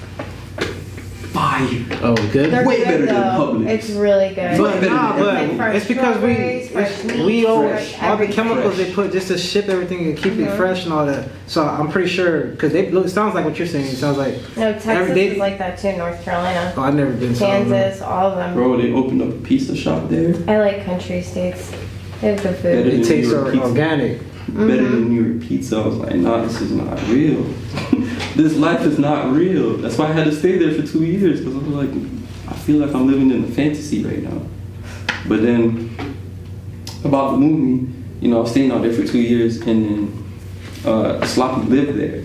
Fire. oh, good. They're Way good better than though. Publix. It's really good. But nah, It's like but fresh it's because we strawberries, fresh meat, we owe all the everything. chemicals they put just to ship everything and keep it mm-hmm. fresh and all that. So I'm pretty sure because they look. It sounds like what you're saying. It sounds like No, Texas Every day- is like that too. North Carolina, oh, I've never been to all of them. Kansas, all of them. Bro, they opened up a pizza shop there. I like country states. They have good Better food. It tastes New York or- pizza. organic. Better than mm-hmm. New York pizza. I was like, nah, this is not real. This life is not real. That's why I had to stay there for two years because I was like, I feel like I'm living in a fantasy right now. But then about the movie, you know, I was staying out there for two years, and then uh, Sloppy lived there.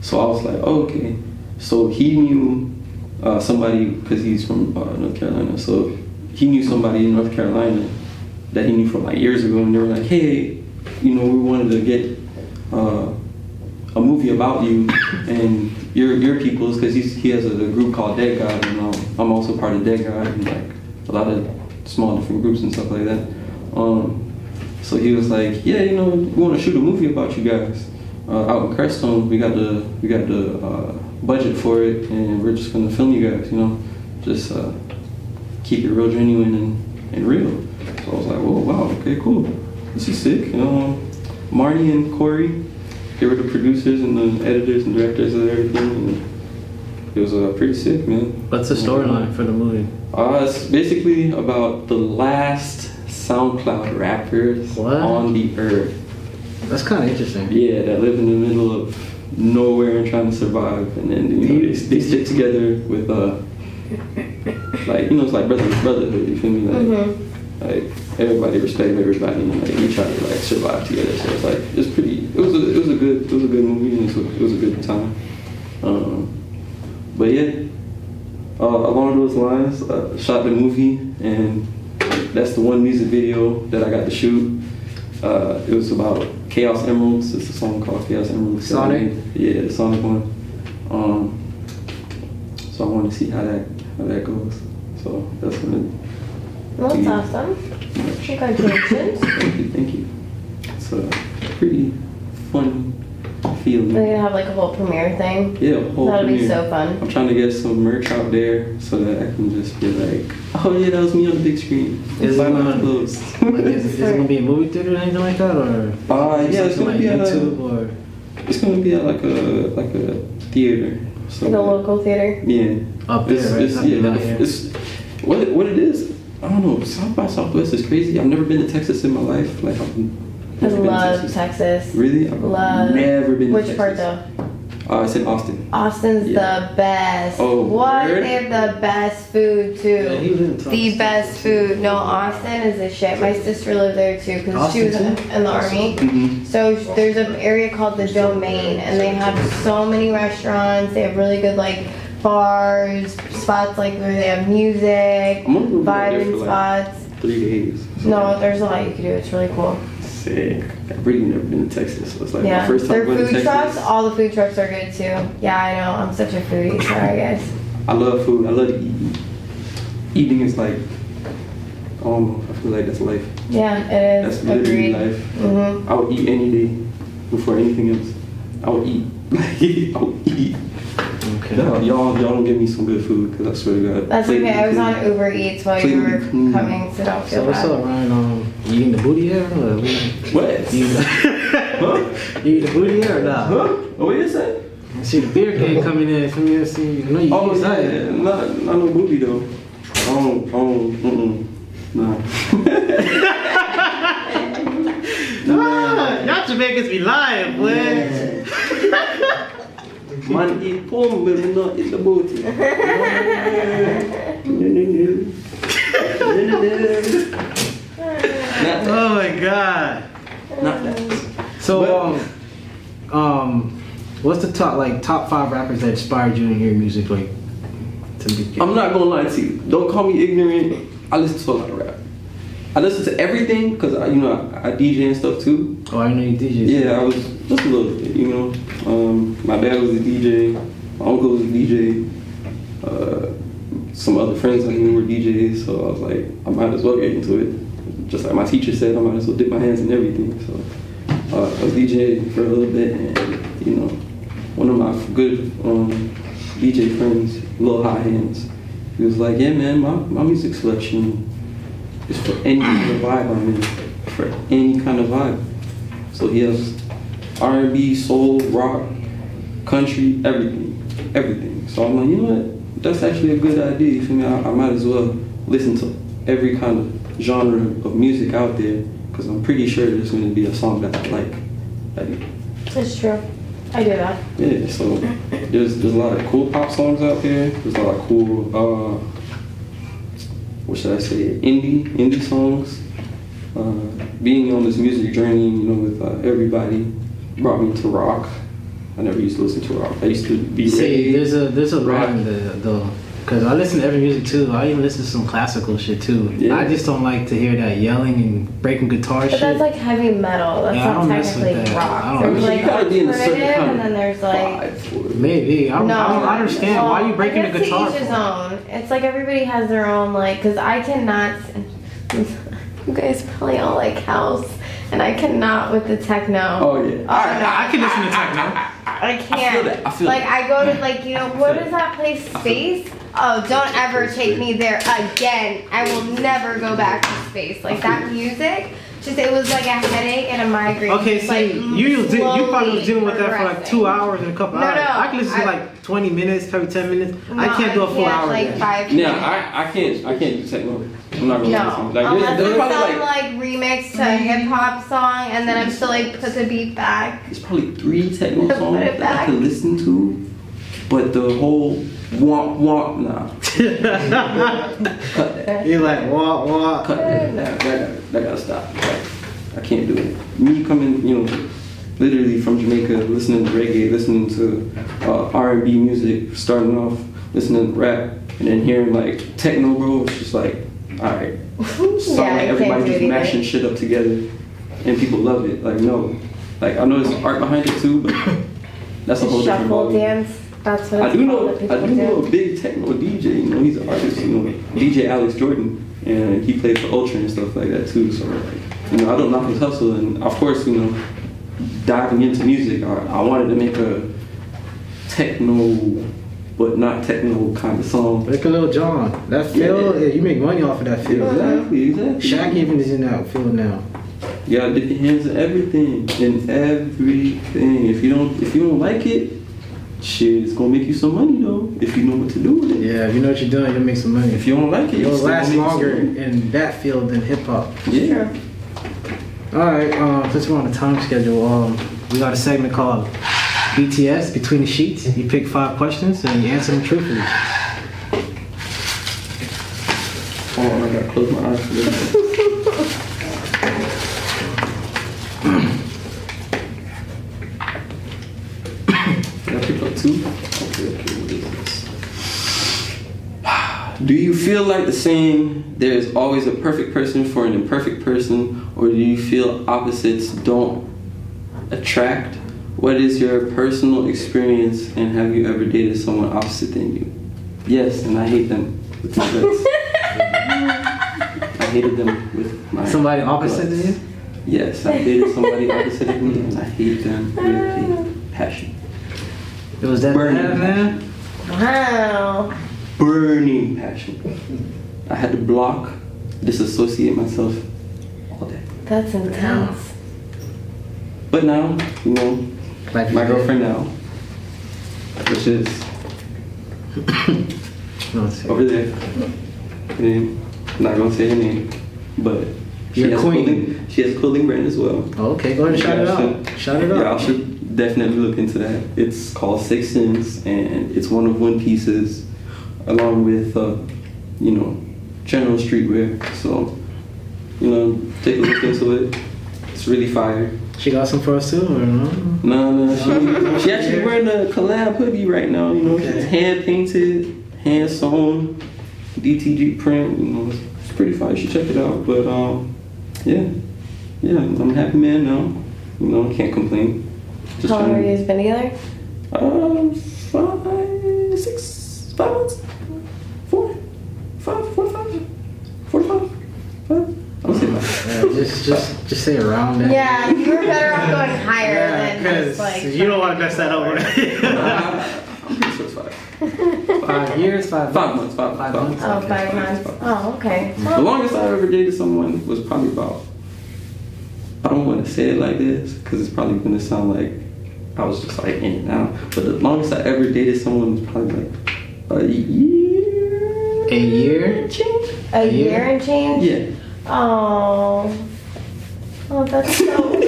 So I was like, oh, okay. So he knew uh, somebody because he's from uh, North Carolina. So he knew somebody in North Carolina that he knew from like years ago, and they were like, hey, you know, we wanted to get uh, a movie about you and your your people's because he has a, group called Dead God, and um, I'm also part of Dead God, and like a lot of small different groups and stuff like that. Um, so he was like, yeah, you know, we want to shoot a movie about you guys uh, out in Crestone. We got the we got the uh, budget for it, and we're just gonna film you guys. You know, just uh, keep it real genuine and, and real. So I was like, whoa, wow, okay, cool. This is sick. You know, um, Marnie and Corey, they were the producers and the editors and directors and everything. And it was uh, pretty sick, man. What's the storyline for the movie? Uh, it's basically about the last SoundCloud rappers What? on the earth. That's kind of interesting. Yeah, that live in the middle of nowhere and trying to survive, and then you know they, they stick together with uh, like you know it's like brother brotherhood. You feel me? Like, Mm-hmm. like everybody respect everybody, and like we try to like survive together. So it's like it's pretty. It was a it was a good it was a good movie, and it was a, it was a good time. Um, but yeah, uh, along those lines, uh, shot the movie, and that's the one music video that I got to shoot. Uh, it was about Chaos Emeralds. It's a song called Chaos Emeralds. Sonic? Yeah, the Sonic one. Um, so I want to see how that how that goes. So that's gonna. Well, that's Yeah. awesome. Congratulations. Thank you, thank you. It's a pretty fun feeling. They're gonna have like a whole premiere thing. Yeah, whole That'll be so fun. I'm trying to get some merch out there so that I can just be like, oh yeah, that was me on the big screen. Is Buy it my on- clothes. Like, is, is it gonna be a movie theater or anything like that, or Uh, yeah, it's gonna like be at YouTube, a, or it's gonna be at like a like a theater. So Like a local theater. Yeah. up there, It's, right? it's, Not yeah, down it's what it, what it is. I don't know. South by Southwest is crazy. I've never been to Texas in my life. Like I've I Never been to love Texas. Texas. Really? I've Love. Never been. to Texas. Which part though? Uh, it's in Austin. Austin's Yeah. the best. Oh, what? word? They have the best food too. Yeah, he was in the best food. No, Austin is a shit. My sister lived there too because she was in, too? in the army. Mm-hmm. So there's an area called the Domain, and they have so many restaurants. They have really good like bars, spots like where they have music, I'm gonna go there vibing like, spots. Three days. No, there's a lot you can do. It's really cool. Sick. I've really never been to Texas, so it's like Yeah, my first time their going to food Texas. trucks. All the food trucks are good too. Yeah, I know. I'm such a foodie. Sorry, guys. I love food. I love to eat. Eating is like, I don't. I feel like that's life. Yeah, it That's is. literally Agreed. life. Mhm. I would eat any day before anything else. I would eat. I would eat. Okay. No, y'all, y'all don't give me some good food because I swear to God. That's Plate okay. I was clean. on Uber Eats while Plate you were clean. coming, so don't feel So what's bad. up, Ryan? Um, you eating the booty yet? Or what? What? You Huh? you eating the booty yet or not? Huh? Oh, what you say? See the beer can coming in. Come here, see. I know you Oh, yeah, Not, not no booty though. I don't, mm-mm. Nah. Ah, y'all Jamaicans be lying, boy. Man eat pork, but we not eat the booty. Not that. Oh my god. That. So But- um, um, what's the top like top five rappers that inspired you in your music like to? I'm not gonna lie to you. Don't call me ignorant. I listen to a lot of rap. I listen to everything because you know I, I DJ and stuff too. oh, I know you DJ. Yeah, I was just a little bit, you know. Um, my dad was a DJ. My uncle was a DJ. Uh, some other friends I knew were DJs, so I was like, I might as well get into it. Just like my teacher said, I might as well dip my hands in everything. So uh, I was DJing for a little bit, and you know, one of my good um, DJ friends, Lil High Hands, he was like, Yeah, man, my, my music selection is for any kind of vibe I'm in, for any kind of vibe. So he has R&B, soul, rock, country, everything, everything. So I'm like, you know what? That's actually a good idea. You feel me? I, I might as well listen to every kind of genre of music out there because I'm pretty sure there's going to be a song that I like. Like, It's true. I do that. yeah. So there's there's a lot of cool pop songs out there. There's a lot of cool. Uh, what should I say? Indie indie songs. Uh, being on this music journey, you know, with uh, everybody, brought me to rock. I never used to listen to rock. I used to be See, reggae. there's a there's a Rock. line the the because I listen to every music too. I even listen to some classical shit too. Yeah. I just don't like to hear that yelling and breaking guitar But shit. that's like heavy metal. That's Yeah, I not don't mess with technically that. I rock. don't There's like you gotta be in a certain alternative, kind and then there's like. vibe. Maybe I don't, I don't understand well, why you breaking I the guitar. To each his own. It's like everybody has their own like, cause I cannot. You guys probably all like house, and I cannot with the techno. Oh yeah. Oh, no. I can listen to techno. I can't. that, I feel like that. I go to like you know what feel that place? Space. Oh, don't ever take me there again. I will never go back to space. Like that music, just it was like a headache and a migraine. Okay, Just, see, like, you was you probably was dealing with that for like two hours and a couple No, hours. no, I can listen to like 20 minutes, probably 10 minutes. I can't do a full hour. Like five. Yeah. I, I can't I can't do techno. I'm not gonna No, listen. Like unless there's, there's it's probably some like like remix to a hip hop song, and then I'm still like put the beat back. there's probably three techno songs it that I back. can listen to, but the whole womp womp nah. Cut that. You're like, what, what? Cut that. That, that, that gotta stop. Like, I can't do it. Me coming, you know, literally from Jamaica, listening to reggae, listening to uh, R&B music, starting off listening to rap, and then hearing like techno, bro. It's just like, all right. It's Yeah, like everybody just it mashing shit up together, and people love it. Like no, like I know there's art behind it too, but that's a whole different Shuffle ballgame. Dance. That's what I do know, I do do. know a big techno DJ. You know, he's an artist. You know, DJ Alex Jordan, and he plays for Ultra and stuff like that too. So, like, you know, I don't knock his hustle, and of course, you know, diving into music, I, I wanted to make a techno, but not techno kind of song. Like a little John. That feel, Yeah. yeah, you make money off of that feel. Exactly, exactly. Shaq even is in that field now. Yeah, gotta dip your hands in everything, in everything. If you don't, if you don't like it, shit, it's gonna make you some money though. If you know what to do with it. Yeah, if you know what you're doing, you'll make some money. If you don't like it, You'll last longer in that field than hip hop. Yeah. All right, um, since we're on a time schedule, um, we got a segment called BTS Between the Sheets. You pick five questions and you answer them truthfully. Hold on, I gotta close my eyes for this. Can I pick up two? Okay, okay, what is this? Do you feel like the saying, there is always a perfect person for an imperfect person, or do you feel opposites don't attract? What is your personal experience, and have you ever dated someone opposite than you? Yes, and I hate them with my guts. I hated them with my Somebody opposite guts. of you? Yes, I dated somebody opposite of me, and I hate them with a passion. It was that Burning bad, man? Wow. Burning passion. I had to block, disassociate myself all day. That's intense. But now, you know, Like my girlfriend now, which is over there. And I'm not gonna say her name, but she Your has queen. clothing. She has a clothing brand as well. Oh, okay, go ahead and shout it out. Shout it Y'all out. should definitely look into that. It's called Six Sins, and it's one of one pieces, along with uh, you know general streetwear. So you know, take a look into it. It's really fire. She got some for us too, or no? No, no, she, she actually wearing a collab hoodie right now. You know, Okay. it's hand painted, hand sewn, DTG print. You know, it's pretty fire. You should check it out. But um, yeah, yeah, I'm a happy man now. You know, can't complain. Just How long trying- have you guys been together? um, five, six, five months, four, five, four, five, four, five, five. I would say five. Yeah, just, just, just say around that. Yeah, you were better off going higher Yeah, than just 'cause like. you don't want to mess that over. I'm pretty sure it's five. five years, five, Five months, five months. Oh, okay. five months. Oh, okay. The longest I ever dated someone was probably about. I don't want to say it like this because it's probably gonna sound like I was just like in and out. But the longest I ever dated someone was probably like a year. A year? Change. A year? year and change? Yeah. Oh. Oh, that's so.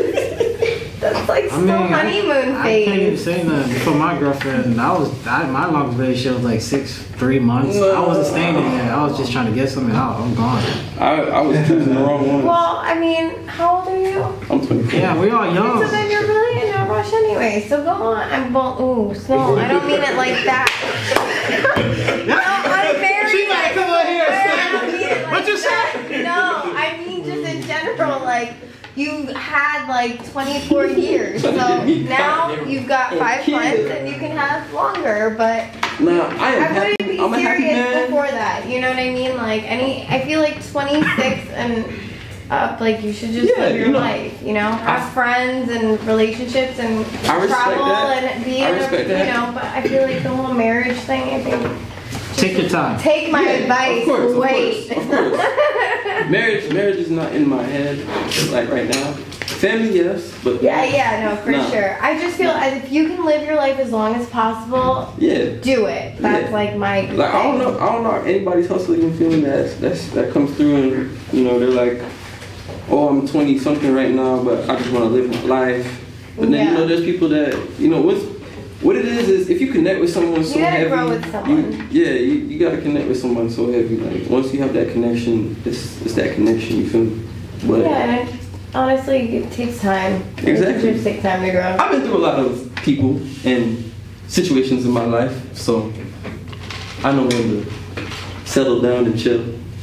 that's like I still mean, I- honeymoon I can't even say nothing. Before my girlfriend, I was I, my longest relationship was like six, three months. I wasn't staying in there. I was just trying to get something out. I'm gone. I, I was choosing the wrong one. Well, I mean, how old are you? I'm 24. Yeah, we all young. So then you're really in no rush anyway. So go on. I'm well, ooh, no, I don't mean it like that. no, I'm married. She's like, come on here, I don't mean it like What you say? No, I mean just in general, like you had like 24 years. So now you've got five months and you can have longer, but Nah, I am I happy. wouldn't be I'm serious before that. You know what I mean? Like any, I feel like 26 and up, like you should just Yeah, live your you know, life. You know, have friends and relationships and I travel that. and be I in a, respect you that. know. But I feel like the whole marriage thing. I think Take your time. take my Yeah, advice. Of course, of Wait. course, of course. marriage, marriage is not in my head like right now. Family, yes, but yeah, yeah, no, for No. sure. I just feel as if you can live your life as long as possible, yeah. do it. That's Yeah. like my. Like I don't know, I don't know if anybody's hustling and feeling that that's that comes through and you know they're like, oh I'm 20 something right now, but I just want to live my life. But then you know there's people that you know what's what it is is if you connect with someone so You gotta heavy, grow with you- yeah, you, you gotta connect with someone so heavy. Like once you have that connection, it's it's that connection. You feel me? But Yeah, and honestly, it takes time. Exactly. it takes time to grow. I've been through a lot of people and situations in my life, so I know when to settle down and chill.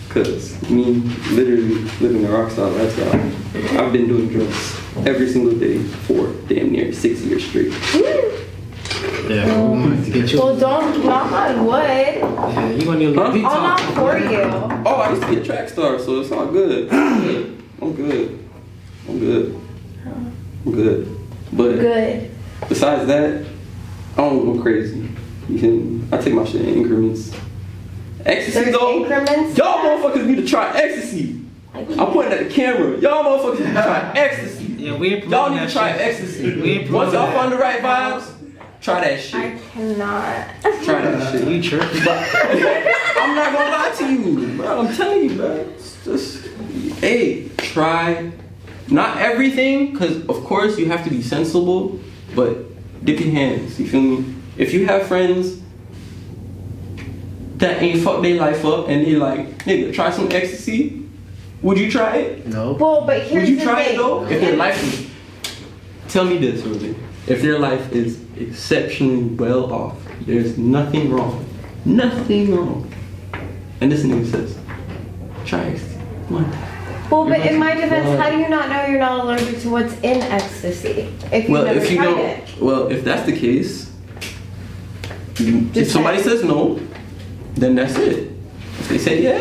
Cause me, literally living a rock star lifestyle, I've been doing drugs every single day for damn near six years straight. Yeah, oh. we wanted to get you. Well, don't knock on wood. Yeah, you gonna need a little Huh? detox. I'll not for you. Oh, I used to be a track star, so it's all good. I'm good. I'm good. I'm good. But Good. Besides that, I don't go crazy. You can I take my shit in increments. Ecstasy There's though. increments. Y'all motherfuckers need to try ecstasy. I'm pointing at the camera. Y'all motherfuckers need to try ecstasy. Yeah, we Y'all need to try shit. ecstasy. We ain't Once y'all find the right vibes, try that shit. I cannot. Try that shit. You tripping? I'm not gonna lie to you, bro. I'm telling you, bro. It's just, hey, try not everything, because of course you have to be sensible, but dip your hands. You feel me? If you have friends that ain't fuck their life up and they like, nigga, try some ecstasy. Would you try it? No. Well, but here's Would you the try thing. it though? If their life is, tell me this, Ruby. If their life is exceptionally well off, there's nothing wrong. Nothing wrong. And this nigga says, try ecstasy. One time. Well, but in my defense, how do you not know you're not allergic to what's in ecstasy if Well, if you don't, it? well, if that's the case, if somebody says no, then that's it. If they say yeah,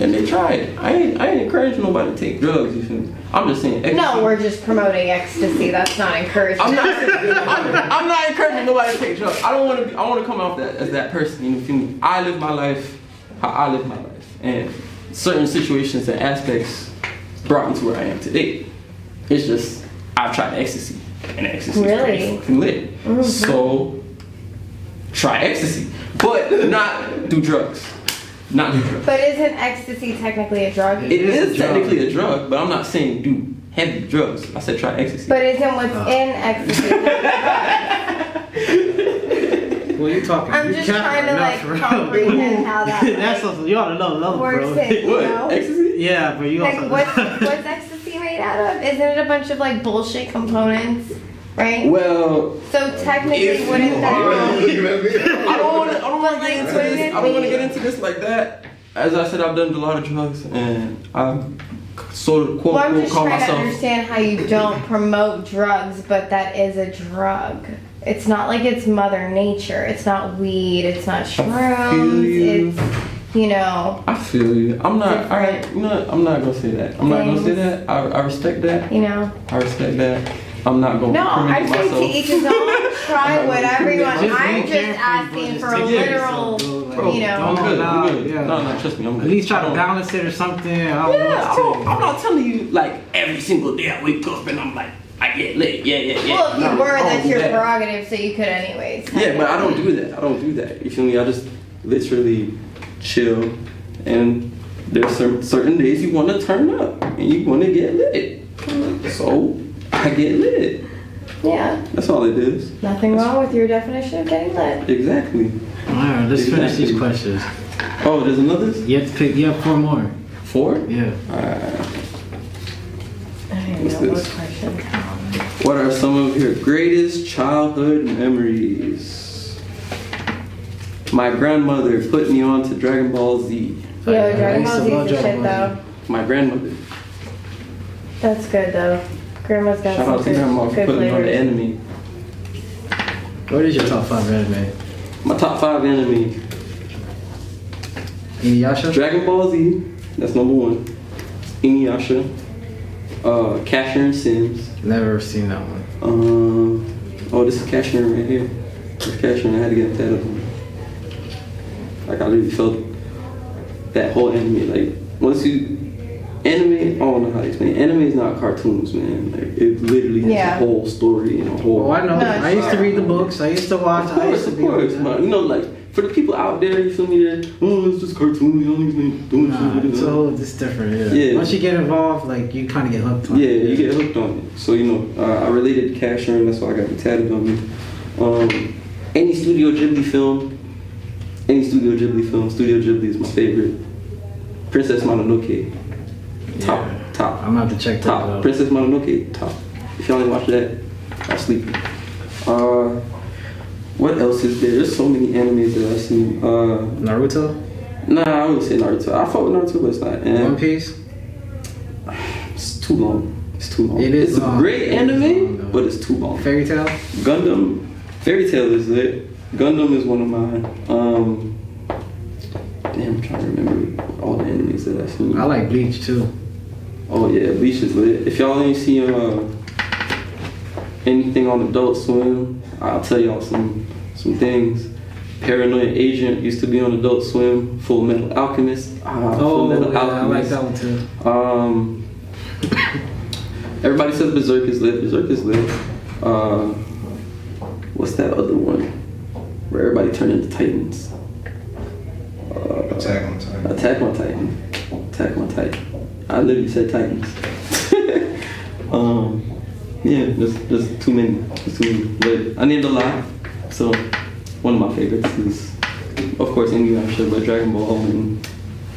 then they try it. I ain't, I ain't encouraging nobody to take drugs. You feel me? I'm just saying. ecstasy- No, we're just promoting ecstasy. That's not encouraging. I'm not. I'm, I'm not encouraging nobody to take drugs. I don't want to. Be, I want to come off that as that person. You know, feel me? I live my life how I live my life, and certain situations and aspects brought me to where I am today. It's just I've tried ecstasy, and ecstasy is Really? fucking lit. Mm-hmm. So try ecstasy, but not do drugs. Not do drugs. But isn't ecstasy technically a drug? It is a is drug. technically a drug, but I'm not saying do heavy drugs. I said try ecstasy. But isn't what's Uh. in ecstasy? well, you're talking? I'm You just trying to right now, like for real. comprehend how that That's also you ought to know level, works bro. in, you what? know? Ecstasy? Yeah, but you Like also. what's what's ecstasy made out of? Isn't it a bunch of like bullshit components, right? Well, So technically, If wouldn't that? I don't want to. I don't want to get into this. I don't want to get into this like that. As I said, I've done a lot of drugs, and I'm sort of quote Well, I'm unquote just call trying to myself. understand how you don't promote drugs, but that is a drug. It's not like it's Mother Nature. It's not weed. It's not shrooms. you. It's you know, I feel you. I'm not. I, Different you know, what? I'm not gonna say that. I'm not gonna say that. I, I respect that. you know. I respect that. I'm not gonna. No, I incriminate say to myself. each his own. Try I'm whatever you want. Just I'm just asking for a literal, bro. Bro, you know. I'm good. Nah, I'm good. yeah. No, no, trust me. I'm good. At least try to don't- balance it or something. I don't Yeah, what I to don't, tell you. I'm not telling you like every single day I wake up and I'm like I get lit. Yeah, yeah, yeah. Well, if you No, were, I don't that's your that. prerogative, so you could anyways. Yeah, but I don't do that. I don't do that. You feel me? I just literally chill, and there's certain certain days you want to turn up and you want to get lit. So I get lit. Yeah, That's all it is. nothing wrong with your definition of getting lit. Exactly. All right, let's finish these questions. Oh, there's another You have to pick. You have four more. four. Yeah. Alright. I don't even What's what this? question. What are some of your greatest childhood memories? My grandmother put me on to Dragon Ball Z. Yo, I Dragon Ball to Z's love shit though. My grandmother. That's good though. Grandma's got Shout some out to good, grandma for good putting on the flavors. enemy. What is your top five anime? My top five enemy. Inuyasha. Dragon Ball Z. That's number one. Inuyasha. Uh, Casshern Sins. Never seen that one. Um, oh, this is Casshern right here. This is Casshern. I had to get that up. Like I really felt that whole anime. Like once you anime, I don't know how to explain. it. Anime is not cartoons, man. Like it literally has Yeah. a whole story and a whole. Oh, I know. No, I used to read the books. I used to watch. Of I used course, to of be course, like but you know, like for the people out there, you feel me? That oh, it's just cartoons. Y'all niggas ain't doing Nah, shit. it's a whole, it's different. Yeah. Yeah. Once you get involved, like you kind of get hooked on. Yeah, it. you get hooked on it. So you know, uh, I related to Casshern, and that's why I got it tatted on me. Um, any Studio Ghibli film, any Studio Ghibli film, Studio Ghibli is my favorite. Princess Mononoke, top, Yeah. top, I'm gonna have to check that top. out. Princess Mononoke, top. If y'all ain't watch that, I'll sleep. Uh, what else is there? There's so many animes that I've seen. Uh, Naruto, nah, I wouldn't say Naruto. I fuck with Naruto, but it's not. And One Piece. It's too long. It's too long. It is It's long. a great It anime, long, but it's too long. Fairy Tail. Gundam, Fairy Tail is lit. Gundam is one of mine. Um, damn, I'm trying to remember all the animes that I've seen. I like Bleach too. Oh yeah, Bleach is lit. If y'all ain't seen uh, anything on Adult Swim, I'll tell y'all some some things. Paranoia Agent used to be on Adult Swim. Fullmetal Alchemist. Full Oh, Metal yeah, I like that one too. Um, everybody says Berserk is lit. Berserk is lit. Uh, what's that other one where everybody turned into Titans? Uh, Attack on Titan. Attack on Titan. Attack on Titan. I literally said Titans. Um, yeah, there's, there's too many. There's too many. But I named a lot. So one of my favorites is, of course, Inuyasha, but Dragon Ball and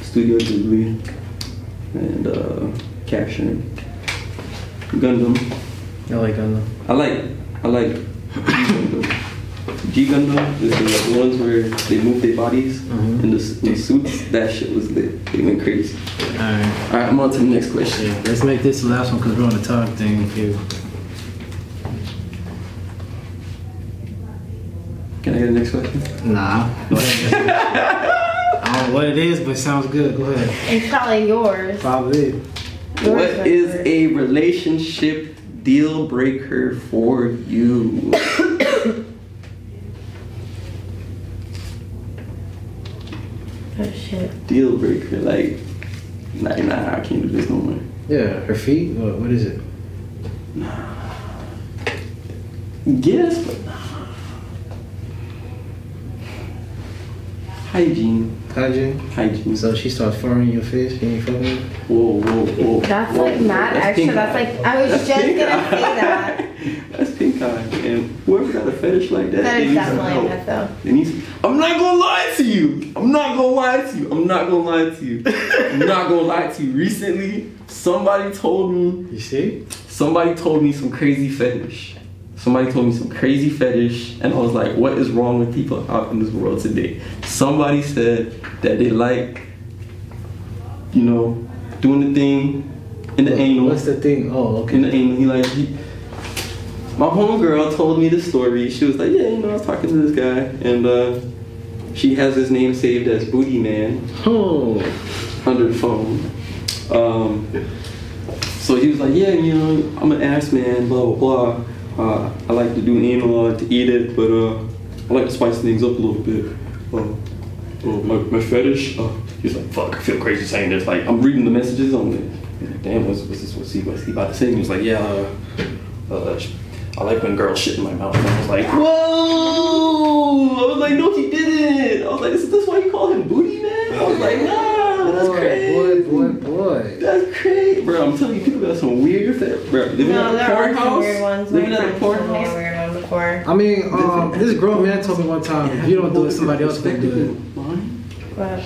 Studio Ghibli and uh, Caption, Gundam. I like Gundam. I like I like Gundam. G Gundam is the ones where they move their bodies Mhm. in, the, in the suits. That shit was lit. They went crazy. Alright. All right, I'm on to the next question. Yeah, let's make this the last one because we're on the talk thing too. Can I get the next question? Nah. I don't know what it is, but it sounds good. Go ahead. It's probably yours. Probably. Yours what was is a relationship deal breaker for you? Oh shit. deal breaker, like, nah, nah, I can't do this no more. Yeah, her feet. What, what is it? Nah. Yes, but nah. Hygiene, Hygiene. hygiene. So she starts farting in your face. Can You ain't fucking. with her? Whoa, whoa, whoa. That's whoa, like whoa. mad That's extra. That's like I was That's just gonna say that. That's pink. And whoever got a fetish like that, That they is need some definitely a help. myth, though. They need some- I'm not gonna lie to you. I'm not gonna lie to you. I'm not gonna lie to you. I'm not gonna lie to you. Recently, somebody told me You see? somebody told me some crazy fetish. Somebody told me some crazy fetish, and I was like, what is wrong with people out in this world today? Somebody said that they like, you know, doing the thing in the What- anal. What's the thing? Oh, okay. in okay. the anal. He like, he, my homegirl told me the story. She was like, yeah, you know, I was talking to this guy, and uh, she has his name saved as Booty Man Oh. under the phone. Um, so he was like, yeah, you know, I'm an ass man, blah blah blah. Uh, I like to do anal, I like to eat it, but uh, I like to spice things up a little bit. Uh, uh, my, my fetish. Uh, he's like, fuck, I feel crazy saying this. Like, I'm reading the messages on it. Damn, what's, what's this? What's he, what's he about to say? He was like, yeah, uh, uh, I like when girls shit in my mouth. And I was like, whoa! I was like, no, he didn't. I was like, is this why you call him booty man? I was like, nah, that's boy, crazy. boy, boy, boy. That's crazy, bro. I'm telling you, people got some weird that, bro. Living No, at a there porn are some house, weird ones. living My at a friends porn told a house. weird one before. I mean, um, this grown man told me one time, if you don't do it, somebody else gonna do But it.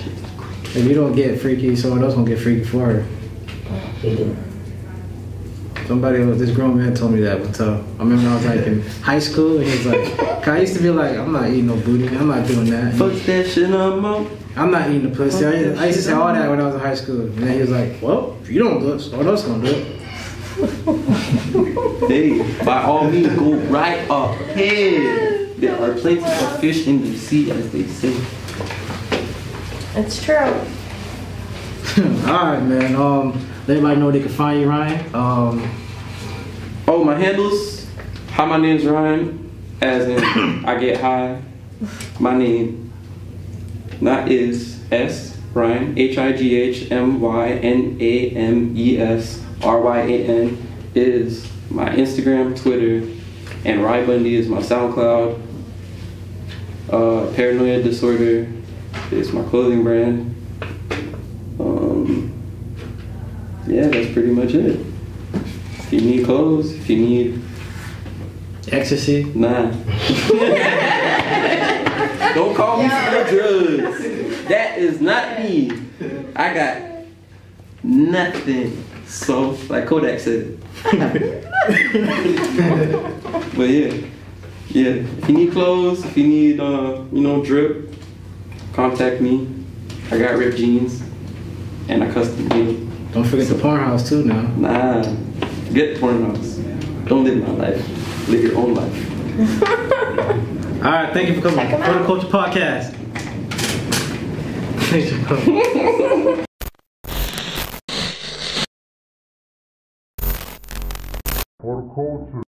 If you don't get freaky, someone else gonna get freaky for her. Somebody was this grown man told me that one time. Uh, I remember I was like in high school, and he was like, 'cause I used to be like, I'm not eating no booty, I'm not doing that. Fuck that shit, I'm out. I'm not eating the pussy. I used, I used to say all that when I was in high school. And then he was like, well, if you don't do it, someone else gonna do it. Hey, by all means, go right ahead. There are plenty of fish in the sea, as they say. it's true. all right, man. Um, let everybody know they can find you, Ryan. Um, Oh, my handles. Hi, my name's Ryan. As in, I get high. My name, that is S Ryan H I G H M Y N A M E S R Y A N is my Instagram, Twitter, and Ryan Bundy is my SoundCloud. Uh, Paranoia Disorder is my clothing brand. Yeah, that's pretty much it. If you need clothes, if you need ecstasy. Nah. Don't call me for the drugs. That is not me. I got nothing. So, like Kodak said. but yeah, yeah. If you need clothes, if you need, uh, you know, drip, contact me. I got ripped jeans, and I custom made. Don't forget the porn house too now. Nah, get the porn house. Don't live my life. Live your own life. All right, thank you for coming. Check 'em Porn out. Culture Podcast. Thanks for coming. Horticulture.